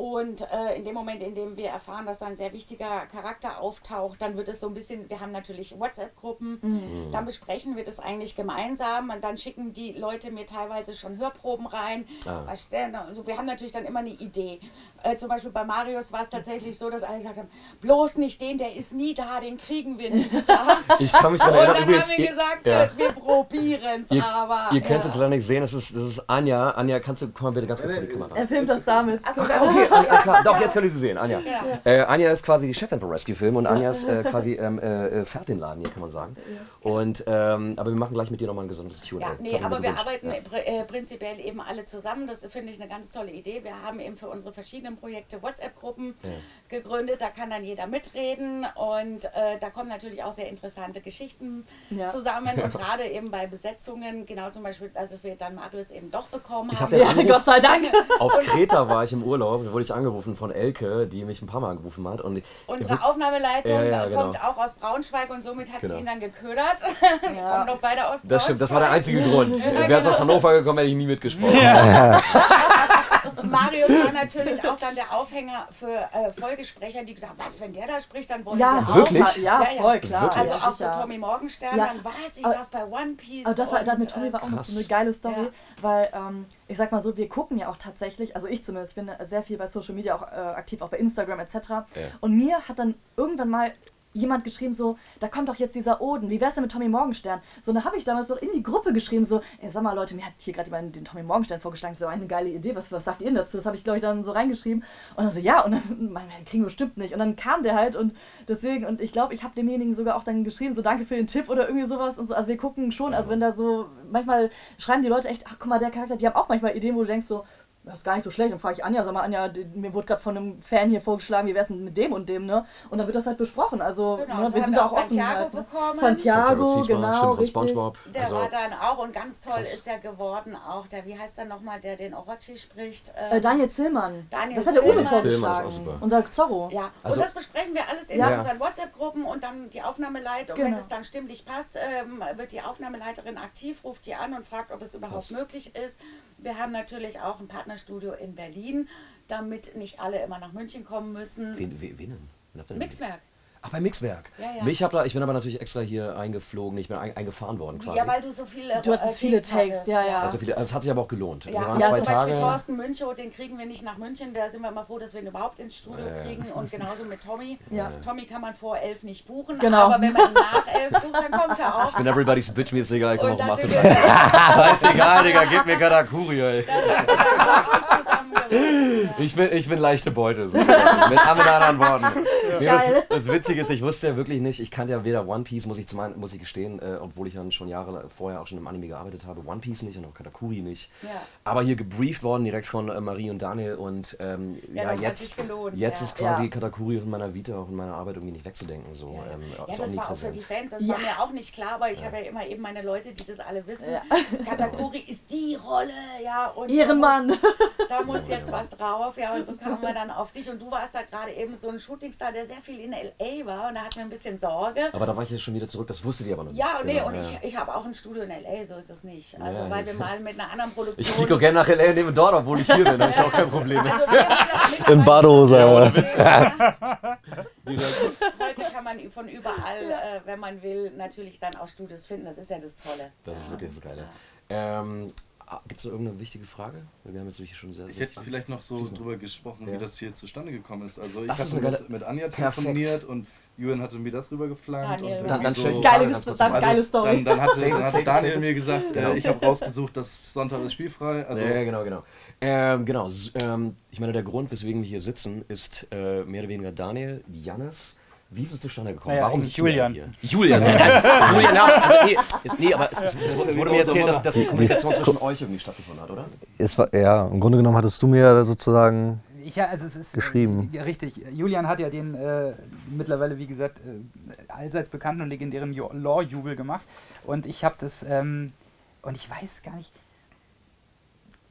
Und äh, in dem Moment, in dem wir erfahren, dass da ein sehr wichtiger Charakter auftaucht, dann wird es so ein bisschen, wir haben natürlich WhatsApp-Gruppen, Mhm. dann besprechen wir das eigentlich gemeinsam und dann schicken die Leute mir teilweise schon Hörproben rein. Ah. Was Also wir haben natürlich dann immer eine Idee. Äh, zum Beispiel bei Marius war es tatsächlich so, dass alle gesagt haben, bloß nicht den, der ist nie da, den kriegen wir nicht da. Ich kann mich daran Und erinnern, dann übrigens, haben wir gesagt, ja. äh, wir probieren es, aber. ihr könnt es ja. jetzt leider nicht sehen, das ist, das ist Anja. Anja, kannst du, komm mal bitte ganz kurz vor die Kamera. Er filmt das damit. Achso, Okay, alles klar. Doch, jetzt kann ich sie sehen, Anja. Ja. Äh, Anja ist quasi die Chefin von Rescue Film und Anja ist äh, quasi ähm, äh, äh, fährt den Laden hier, kann man sagen. Und, ähm, aber wir machen gleich mit dir nochmal ein gesundes Q&A. Ja, nee, aber wir arbeiten Ja. pr äh, prinzipiell eben alle zusammen. Das finde ich eine ganz tolle Idee. Wir haben eben für unsere verschiedenen Projekte WhatsApp-Gruppen Ja. gegründet. Da kann dann jeder mitreden und äh, da kommen natürlich auch sehr interessante Geschichten Ja. zusammen. Und gerade eben bei Besetzungen, genau zum Beispiel, als wir dann Marius eben doch bekommen Ich hab haben. den Anruf- Gott sei Dank. Auf Kreta war ich im Urlaub, wurde ich angerufen von Elke, die mich ein paar Mal angerufen hat. Und Unsere Aufnahmeleitung Ja, ja, kommt genau. auch aus Braunschweig und somit hat Genau. sie ihn dann geködert. Wir kommen noch beide aus Braunschweig. das stimmt, das war der einzige Grund. Ja, Wäre es aus genau. Hannover gekommen, hätte ich nie mitgesprochen. Marius war natürlich auch dann der Aufhänger für äh, Folgesprecher, die gesagt was, wenn der da spricht, dann wollen Ja, wir Wirklich? auch. Ja, voll, klar. Wirklich? Also auch so Ja. Tommy Morgenstern, Ja. dann was, ich Aber- darf bei One Piece. Aber das war, das und, mit Tommy äh, war auch so eine geile Story, Ja. weil ähm, ich sag mal so, wir gucken ja auch tatsächlich, also ich zumindest, ich bin sehr viel bei Social Media auch äh, aktiv, auch bei Instagram etc. Und mir hat dann irgendwann mal jemand geschrieben so, da kommt doch jetzt dieser Oden, wie wär's denn mit Tommy Morgenstern? So, da habe ich damals noch in die Gruppe geschrieben so, ey, sag mal Leute, mir hat hier gerade jemand den Tommy Morgenstern vorgeschlagen, so eine geile Idee, was, was sagt ihr denn dazu? Das habe ich glaube ich dann so reingeschrieben und dann so, ja, und dann, man, kriegen wir bestimmt nicht. Und dann kam der halt und deswegen, und ich glaube, ich habe demjenigen sogar auch dann geschrieben, so danke für den Tipp oder irgendwie sowas und so. Also wir gucken schon, also wenn da so, manchmal schreiben die Leute echt, ach guck mal, der Charakter, die haben auch manchmal Ideen, wo du denkst so, das ist gar nicht so schlecht. Dann frage ich Anja, sag mal, Anja, die- mir wurde gerade von einem Fan hier vorgeschlagen, wie wär's denn mit dem und dem, ne? Und dann wird das halt besprochen. Also, Genau, ne, so wir haben sind wir da auch offen. Santiago halt, ne? bekommen. Santiago, Santiago genau, stimmt, von richtig. SpongeBob. Der Also- war dann auch und ganz toll Krass. ist ja geworden auch der, wie heißt der nochmal, der den Orochi spricht? Äh, Daniel Zillmann. Daniel das hat der Uwe Zillmann. Zillmann ist auch vorgeschlagen. super. Unser Zorro. Ja, Also- und das besprechen wir alles in Ja. unseren WhatsApp-Gruppen und dann die Aufnahmeleitung. Genau. Wenn es dann stimmlich passt, ähm, wird die Aufnahmeleiterin aktiv, ruft die an und fragt, ob es überhaupt Krass. möglich ist. Wir haben natürlich auch ein Partnerstudio in Berlin, damit nicht alle immer nach München kommen müssen. Wen, wen, wen? Mixwerk. Ach, bei Mixwerk. Ja, ja. Mich hab da, ich bin aber natürlich extra hier eingeflogen, ich bin ein, eingefahren worden quasi. Ja, weil du so viele Du hattest äh, viele Takes ja, ja. also viele, also es hat sich aber auch gelohnt. Wir Ja, waren ja zwei zum Beispiel Tage. Thorsten Münchow, den kriegen wir nicht nach München, da sind wir immer froh, dass wir ihn überhaupt ins Studio Ja. kriegen und genauso mit Tommy. Ja. Tommy kann man vor elf nicht buchen, Genau. aber wenn man nach elf bucht, dann kommt er auch. Ich bin everybody's bitch, mir ist egal, ich komm Und auch um 8 sind Uhr. wir- Scheißegal, Digga, gib mir Katakuri, ey. Da sind wir zusammengewachsen. Ich bin, ich bin leichte Beute. So. mit, anderen Worten. Nee, das, das Witzige ist, ich wusste ja wirklich nicht, ich kannte ja weder One Piece, muss ich, zu meinen, muss ich gestehen, äh, obwohl ich dann schon Jahre vorher auch schon im Anime gearbeitet habe, One Piece nicht und auch Katakuri nicht. Ja. Aber hier gebrieft worden direkt von äh, Marie und Daniel und ähm, Ja, ja, das hat jetzt, sich gelohnt, jetzt ja. ist quasi Ja. Katakuri in meiner Vita, auch in meiner Arbeit irgendwie nicht wegzudenken. So, Ja, ähm, ja das war auch für die Fans, das Ja. war mir auch nicht klar, aber ich habe ja immer eben meine Leute, die das alle wissen. Ja. Katakuri ist die Rolle, ja. Und Ehrenmann. Da muss, da muss jetzt was drauf, ja. Und so kamen wir dann auf dich. Und du warst da gerade eben so ein Shootingstar, der sehr viel in L.A. war. Und da hatten wir ein bisschen Sorge. Aber da war ich ja schon wieder zurück, das wusstet ihr aber noch nicht. Ja, nee, Genau, und ja. ich, ich habe auch ein Studio in L.A., so ist es nicht. Also, Ja, weil wir mal mit einer anderen Produktion... Ich fliege auch gerne nach L.A. und nehme dort, obwohl ich hier bin, da habe ich auch kein Problem mit. Also, In Badehose. Heute kann man von überall, äh, wenn man will, natürlich dann auch Studios finden. Das ist ja das Tolle. Das ist wirklich das Geile. Ähm, Gibt es noch irgendeine wichtige Frage? Wir haben jetzt wirklich schon sehr, Ich sehr hätte vielleicht noch so drüber gesprochen, Ja. wie das hier zustande gekommen ist. Also ich Das hatte eine mit, Anja Perfekt. telefoniert und Julian hatte mir das rübergeflankt. Daniel. und Dann- dann so, Geile, kurz dann, geile Story. dann, dann, hatte, dann hatte Daniel mir gesagt, Genau. äh, ich habe rausgesucht, dass Sonntag ist spielfrei. Also ja, genau, genau. Ähm, genau, ähm, ich meine, der Grund, weswegen wir hier sitzen, ist äh, mehr oder weniger Daniel, Janis. Wie ist es zustande gekommen? Naja, Warum Julian. Hier? Julian. Nein, Julian, ja, also, nee, ist, nee, aber es, es, es, es wurde mir erzählt, dass, dass die Kommunikation zwischen euch irgendwie stattgefunden hat, oder? Es war, ja, im Grunde genommen hattest du mir sozusagen Ich, ja, also es ist Geschrieben. Äh, ja, richtig. Julian hat ja den äh, mittlerweile, wie gesagt, äh, allseits bekannten und legendären Law-Jubel gemacht. Und ich habe das, ähm, und ich weiß gar nicht,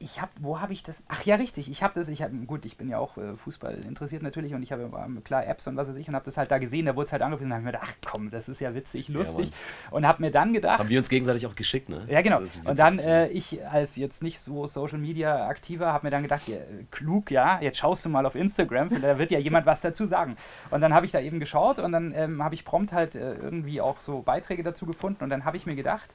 ich habe, wo habe ich das? Ach ja, richtig. Ich habe das, ich habe, gut, ich bin ja auch äh, Fußball interessiert natürlich und ich habe ähm, klar Apps und was weiß ich und habe das halt da gesehen. Da wurde es halt angerufen und habe mir gedacht, ach komm, das ist ja witzig, lustig. und habe mir dann gedacht, Haben wir uns gegenseitig auch geschickt, ne? ja, genau. Und dann, äh, ich als jetzt nicht so Social Media aktiver, habe mir dann gedacht, ja, klug, ja, jetzt schaust du mal auf Instagram, da wird ja jemand was dazu sagen. Und dann habe ich da eben geschaut und dann ähm, habe ich prompt halt äh, irgendwie auch so Beiträge dazu gefunden und dann habe ich mir gedacht,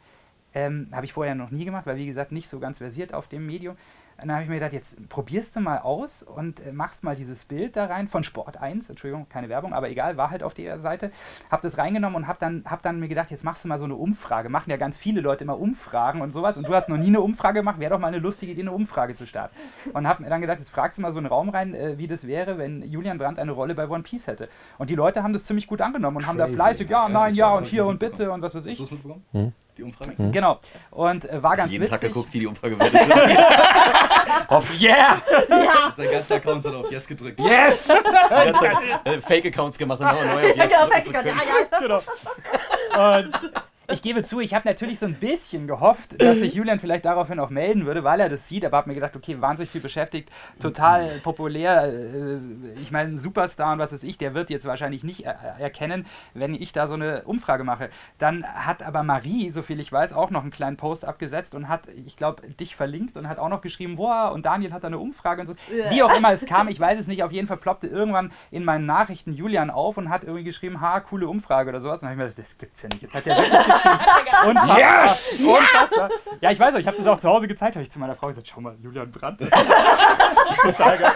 ähm, habe ich vorher noch nie gemacht, weil wie gesagt nicht so ganz versiert auf dem Medium. Und dann habe ich mir gedacht, jetzt probierst du mal aus und äh, machst mal dieses Bild da rein von Sport 1, Entschuldigung, keine Werbung, aber egal, war halt auf der Seite. Hab das reingenommen und hab dann, hab dann mir gedacht, jetzt machst du mal so eine Umfrage. Machen ja ganz viele Leute immer Umfragen und sowas und du hast noch nie eine Umfrage gemacht, wäre doch mal eine lustige Idee, eine Umfrage zu starten. Und hab mir dann gedacht, jetzt fragst du mal so einen Raum rein, äh, wie das wäre, wenn Julian Brandt eine Rolle bei One Piece hätte. Und die Leute haben das ziemlich gut angenommen und haben da Crazy. fleißig, ja, Das nein, ja und hier und bitte und was weiß Hast ich. du es mitbekommen? Hm? Die Umfrage? Genau. Und äh, war ganz jeden witzig. Tag geguckt, wie die Umfrage wird. auf Yeah! Sein ganzer Account hat auf Yes gedrückt. Yes! Äh, Fake-Accounts gemacht und haben neue auf Yes Ja, zurück- Fake-Account, ja, zurück- genau. Und ich gebe zu, ich habe natürlich so ein bisschen gehofft, dass sich Julian vielleicht daraufhin auch melden würde, weil er das sieht, aber habe mir gedacht, okay, wahnsinnig viel beschäftigt, total populär, äh, ich meine, ein Superstar und was weiß ich, der wird jetzt wahrscheinlich nicht er erkennen, wenn ich da so eine Umfrage mache. Dann hat aber Marie, soviel ich weiß, auch noch einen kleinen Post abgesetzt und hat, ich glaube, dich verlinkt und hat auch noch geschrieben, boah, und Daniel hat da eine Umfrage und so. Wie auch immer es kam, ich weiß es nicht, auf jeden Fall ploppte irgendwann in meinen Nachrichten Julian auf und hat irgendwie geschrieben, ha, coole Umfrage oder sowas. Und dann habe ich mir gedacht, das gibt's ja nicht. Jetzt hat der wirklich. Unfassbar. Yes! Unfassbar. Ja, ich weiß auch, ich habe das auch zu Hause gezeigt, habe ich zu meiner Frau gesagt, schau mal, Julian Brandt. Total geil.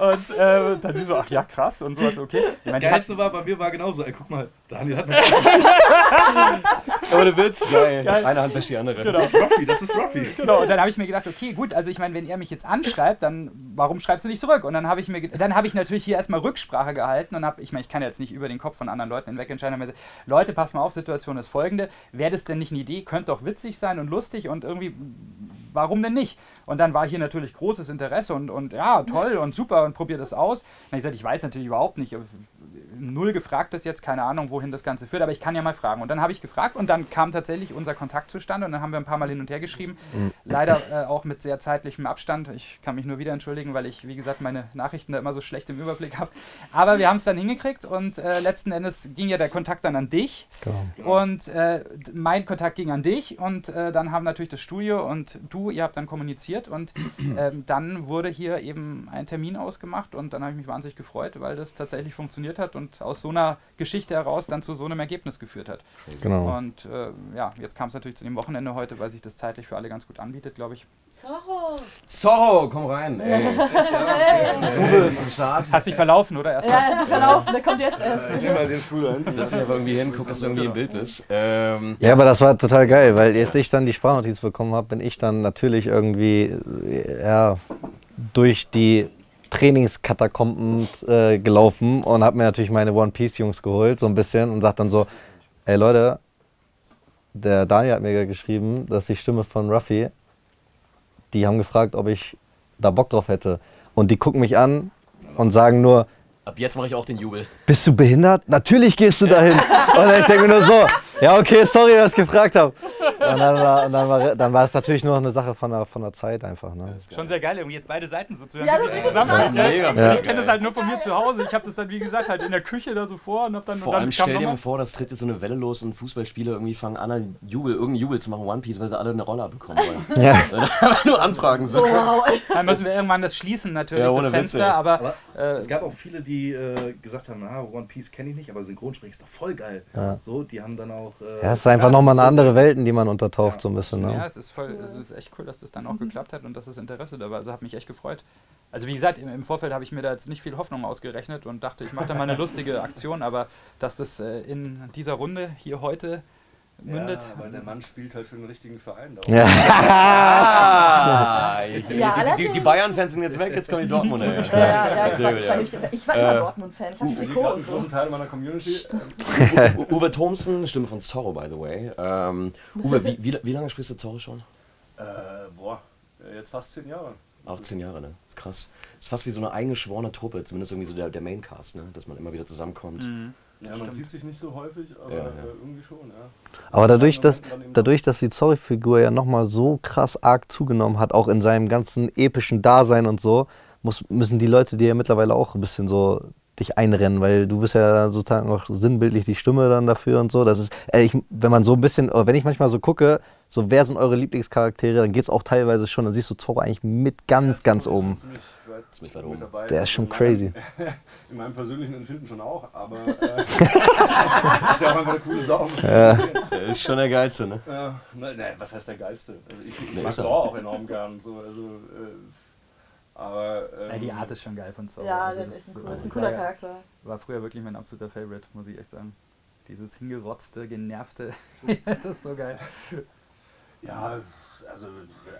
Und äh, dann sie so, ach ja, krass und sowas, okay. Ich Das Geilste war, bei mir war genauso, ey, guck mal, Daniel hat mir Ohne Witz, geil. Geil. Eine Hand wäscht die andere. Genau. Das ist Ruffy, das ist Ruffy. Genau, und dann habe ich mir gedacht, okay, gut, also ich meine, wenn er mich jetzt anschreibt, dann warum schreibst du nicht zurück? Und dann habe ich mir, dann habe ich natürlich hier erstmal Rücksprache gehalten und habe, ich meine, ich kann jetzt nicht über den Kopf von anderen Leuten hinweg entscheiden, habe mir gesagt, Leute, passt mal auf, Situation ist folgende, wäre das denn nicht eine Idee, könnte doch witzig sein und lustig und irgendwie, warum denn nicht? Und dann war hier natürlich großes Interesse und, und ja, toll und super und probier das aus. Dann habe ich gesagt, ich weiß natürlich überhaupt nicht, null gefragt ist jetzt, keine Ahnung, wohin das Ganze führt, aber ich kann ja mal fragen. Und dann habe ich gefragt und dann kam tatsächlich unser Kontakt zustande und dann haben wir ein paar Mal hin und her geschrieben. Mhm. Leider äh, auch mit sehr zeitlichem Abstand. Ich kann mich nur wieder entschuldigen, weil ich, wie gesagt, meine Nachrichten da immer so schlecht im Überblick habe. Aber wir haben es dann hingekriegt und äh, letzten Endes ging ja der Kontakt dann an dich. Und äh, mein Kontakt ging an dich und äh, dann haben natürlich das Studio und du, ihr habt dann kommuniziert und ähm, dann wurde hier eben ein Termin ausgemacht und dann habe ich mich wahnsinnig gefreut, weil das tatsächlich funktioniert hat und aus so einer Geschichte heraus dann zu so einem Ergebnis geführt hat. Genau. Und äh, ja, jetzt kam es natürlich zu dem Wochenende heute, weil sich das zeitlich für alle ganz gut anbietet, glaube ich. Zorro. Zorro, komm rein. Ey. Du bist am Start. Hast dich verlaufen, oder? Erstmal. Ja, er ist verlaufen, der kommt jetzt erst. Geh mal den Stuhl hin. Setz dich aber irgendwie hin, guck, dass du irgendwie im Bild bist. Ähm, Ja, aber das war total geil, weil jetzt ich dann die Sprachnotiz bekommen habe, bin ich dann natürlich irgendwie äh, ja, durch die Trainingskatakomben äh, gelaufen und habe mir natürlich meine One Piece Jungs geholt, so ein bisschen und sagt dann so, ey Leute, der Daniel hat mir geschrieben, dass die Stimme von Ruffy, die haben gefragt, ob ich da Bock drauf hätte. Und die gucken mich an und sagen nur, ab jetzt mache ich auch den Jubel. bist du behindert? Natürlich gehst du dahin. und ich denke mir nur so, ja okay, sorry, dass ich gefragt habe. Und dann war, und dann war, dann war es natürlich nur eine Sache von der, von der Zeit einfach. Ne? Schon sehr geil, irgendwie jetzt beide Seiten so zu hören. Ja, das ist zusammenarbeiten. total Ja, mega. Ich kenne das halt nur von mir zu Hause. Ich habe das dann, wie gesagt, halt in der Küche da so vor und hab dann. Vor und dann allem stell dir noch mal vor, das tritt jetzt so eine Welle los und Fußballspieler irgendwie fangen an, einen Jubel, irgendeinen Jubel zu machen, One Piece, weil sie alle eine Rolle bekommen wollen. Ja. nur Anfragen so. Dann müssen wir irgendwann das schließen, natürlich, Ja, ohne das Fenster, ey. aber. äh, es gab auch viele, die äh, gesagt haben, na, One Piece kenne ich nicht, aber Synchronsprechen ist doch voll geil. Ja. So, die haben dann auch... Äh, Ja, es ist einfach ja, nochmal eine andere. Welt, in die man untertaucht, so ein bisschen. Ja, Ne? es ist voll, es ist echt cool, dass das dann auch geklappt hat und dass das Interesse da war. Also hat mich echt gefreut. Also wie gesagt, im, im Vorfeld habe ich mir da jetzt nicht viel Hoffnung ausgerechnet und dachte, ich mache da mal eine lustige Aktion, aber dass das äh, in dieser Runde hier heute mündet. Ja, weil der Mann spielt halt für den richtigen Verein. da. Ah, die, Ja, die, die, die Bayern-Fans sind jetzt weg, jetzt kommen die Dortmunder. Ja, ja, ja, ich war, ich war, ja. nicht, ich war immer Äh, Dortmund-Fan, ich habe Wie Trikot und ein so. großen Teil meiner Community. Uwe Thomsen, Stimme von Zorro, by the way. Ähm, Uwe, wie, wie, wie lange spielst du Zorro schon? Äh, boah, äh, jetzt fast zehn Jahre. Auch zehn Jahre, ne? Ist krass. Ist fast wie so eine eingeschworene Truppe, zumindest irgendwie so der, der Maincast, ne? Dass man immer wieder zusammenkommt. Ja, man sieht sich nicht so häufig, aber Ja, ja. Äh, irgendwie schon, ja. Aber dadurch, dass, dadurch, dass die Zorri-Figur ja nochmal so krass arg zugenommen hat, auch in seinem ganzen epischen Dasein und so, muss, müssen die Leute dir ja mittlerweile auch ein bisschen so dich einrennen, weil du bist ja sozusagen auch sinnbildlich die Stimme dann dafür und so. Das ist, äh, ich, wenn man so ein bisschen, oder wenn ich manchmal so gucke, so wer sind eure Lieblingscharaktere, dann geht es auch teilweise schon, dann siehst du Zorro eigentlich mit ganz, ganz Zorro ist oben. Ziemlich weit, Ziemlich weit mit oben. dabei. Der ist schon In meinem- crazy. In meinem persönlichen Empfinden schon auch, aber äh, ist ja auch einfach eine coole Sau. Ja. Der ist schon der Geilste, ne? Ja, ne, ne, was heißt der Geilste? Also ich, ich mag. Thor auch enorm gern. So, also, äh, aber, ähm, Ja, die Art ist schon geil von Zorro. Ja, Also der das, ist ein cooler- ist ein cooler war- Charakter. War früher wirklich mein absoluter Favorite, muss ich echt sagen. Dieses hingerotzte, genervte, das ist so geil. ja, also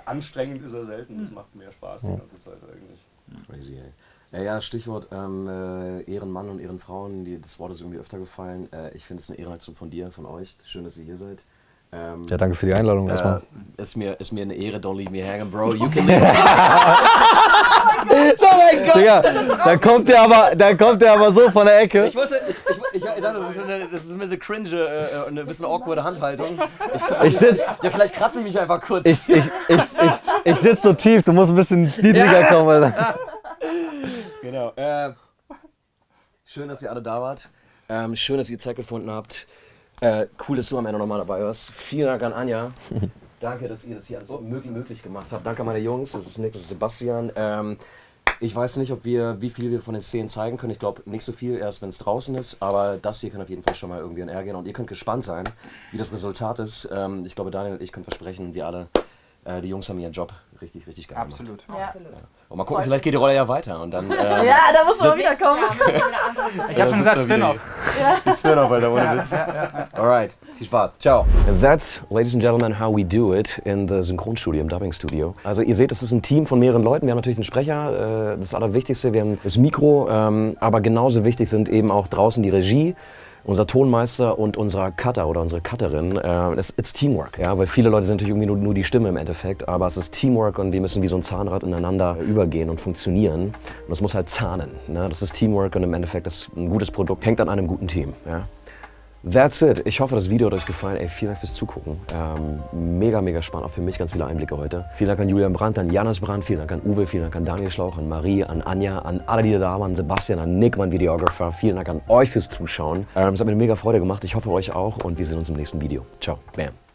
anstrengend ist er selten. Das macht mehr Spaß die ganze Zeit eigentlich. Crazy, ey. Ja, ja, Stichwort ähm, äh, Ehrenmann und Ehrenfrauen, die, das Wort ist irgendwie öfter gefallen. Äh, ich finde es eine Ehrenaktion von dir, von euch. Schön, dass ihr hier seid. Ähm, Ja, danke für die Einladung erstmal. Äh, ist, mir, ist mir eine Ehre, don't leave me hanging, bro. You can leave So, mein Gott. Digga, da kommt der aber, da kommt der aber so von der Ecke. Ich wusste, ich, ich, ich, ich dachte, das ist eine, das ist eine bisschen cringe äh, und eine bisschen awkwarde Handhaltung. Ich, Ich sitz- Ja, vielleicht kratze ich mich einfach kurz. Ich, ich, ich, ich, ich sitze so tief, du musst ein bisschen niedriger Ja. kommen, Alter. Genau. Äh, schön, dass ihr alle da wart. Ähm, schön, dass ihr Zeit gefunden habt. Äh, cool, dass du am Ende nochmal dabei warst. Vielen Dank an Anja. Danke, dass ihr das hier alles möglich, möglich gemacht habt. Danke an meine Jungs. Das ist Nick, das ist Sebastian. Ähm, ich weiß nicht, ob wir, wie viel wir von den Szenen zeigen können. Ich glaube nicht so viel, erst wenn es draußen ist. Aber das hier kann auf jeden Fall schon mal irgendwie in R gehen. Und ihr könnt gespannt sein, wie das Resultat ist. Ähm, ich glaube, Daniel und ich können versprechen, wir alle, äh, die Jungs haben ihren Job richtig, richtig geil gemacht. Absolut. Absolut. Und mal gucken, vielleicht geht die Rolle ja weiter. Und dann, ähm, Ja, da muss man wiederkommen. Ich habe schon gesagt, Spin-off. Die Spin-off, Alter, ohne Ja, Witz. ja, ja. Alright, viel Spaß. Ciao. And that's, ladies and gentlemen, how we do it in the Synchronstudio, im Dubbing-Studio. Also ihr seht, es ist ein Team von mehreren Leuten. Wir haben natürlich einen Sprecher, äh, das Allerwichtigste. Wir haben das Mikro, ähm, aber genauso wichtig sind eben auch draußen die Regie, unser Tonmeister und unser Cutter oder unsere Cutterin. Äh, ist Teamwork, ja, weil viele Leute sind natürlich irgendwie nur, nur die Stimme im Endeffekt, aber es ist Teamwork und wir müssen wie so ein Zahnrad ineinander übergehen und funktionieren. Und das muss halt zahnen. Ne? Das ist Teamwork und im Endeffekt ist ein gutes Produkt hängt an einem guten Team. Ja? That's it. Ich hoffe, das Video hat euch gefallen. Ey, vielen Dank fürs Zugucken. Ähm, mega, mega spannend. Auch für mich ganz viele Einblicke heute. Vielen Dank an Julian Brandt, an Janis Brandt, vielen Dank an Uwe, vielen Dank an Daniel Schlauch, an Marie, an Anja, an alle, die da waren, Sebastian, an Nick, mein Videographer. Vielen Dank an euch fürs Zuschauen. Ähm, es hat mir eine mega Freude gemacht. Ich hoffe euch auch und wir sehen uns im nächsten Video. Ciao. Bam.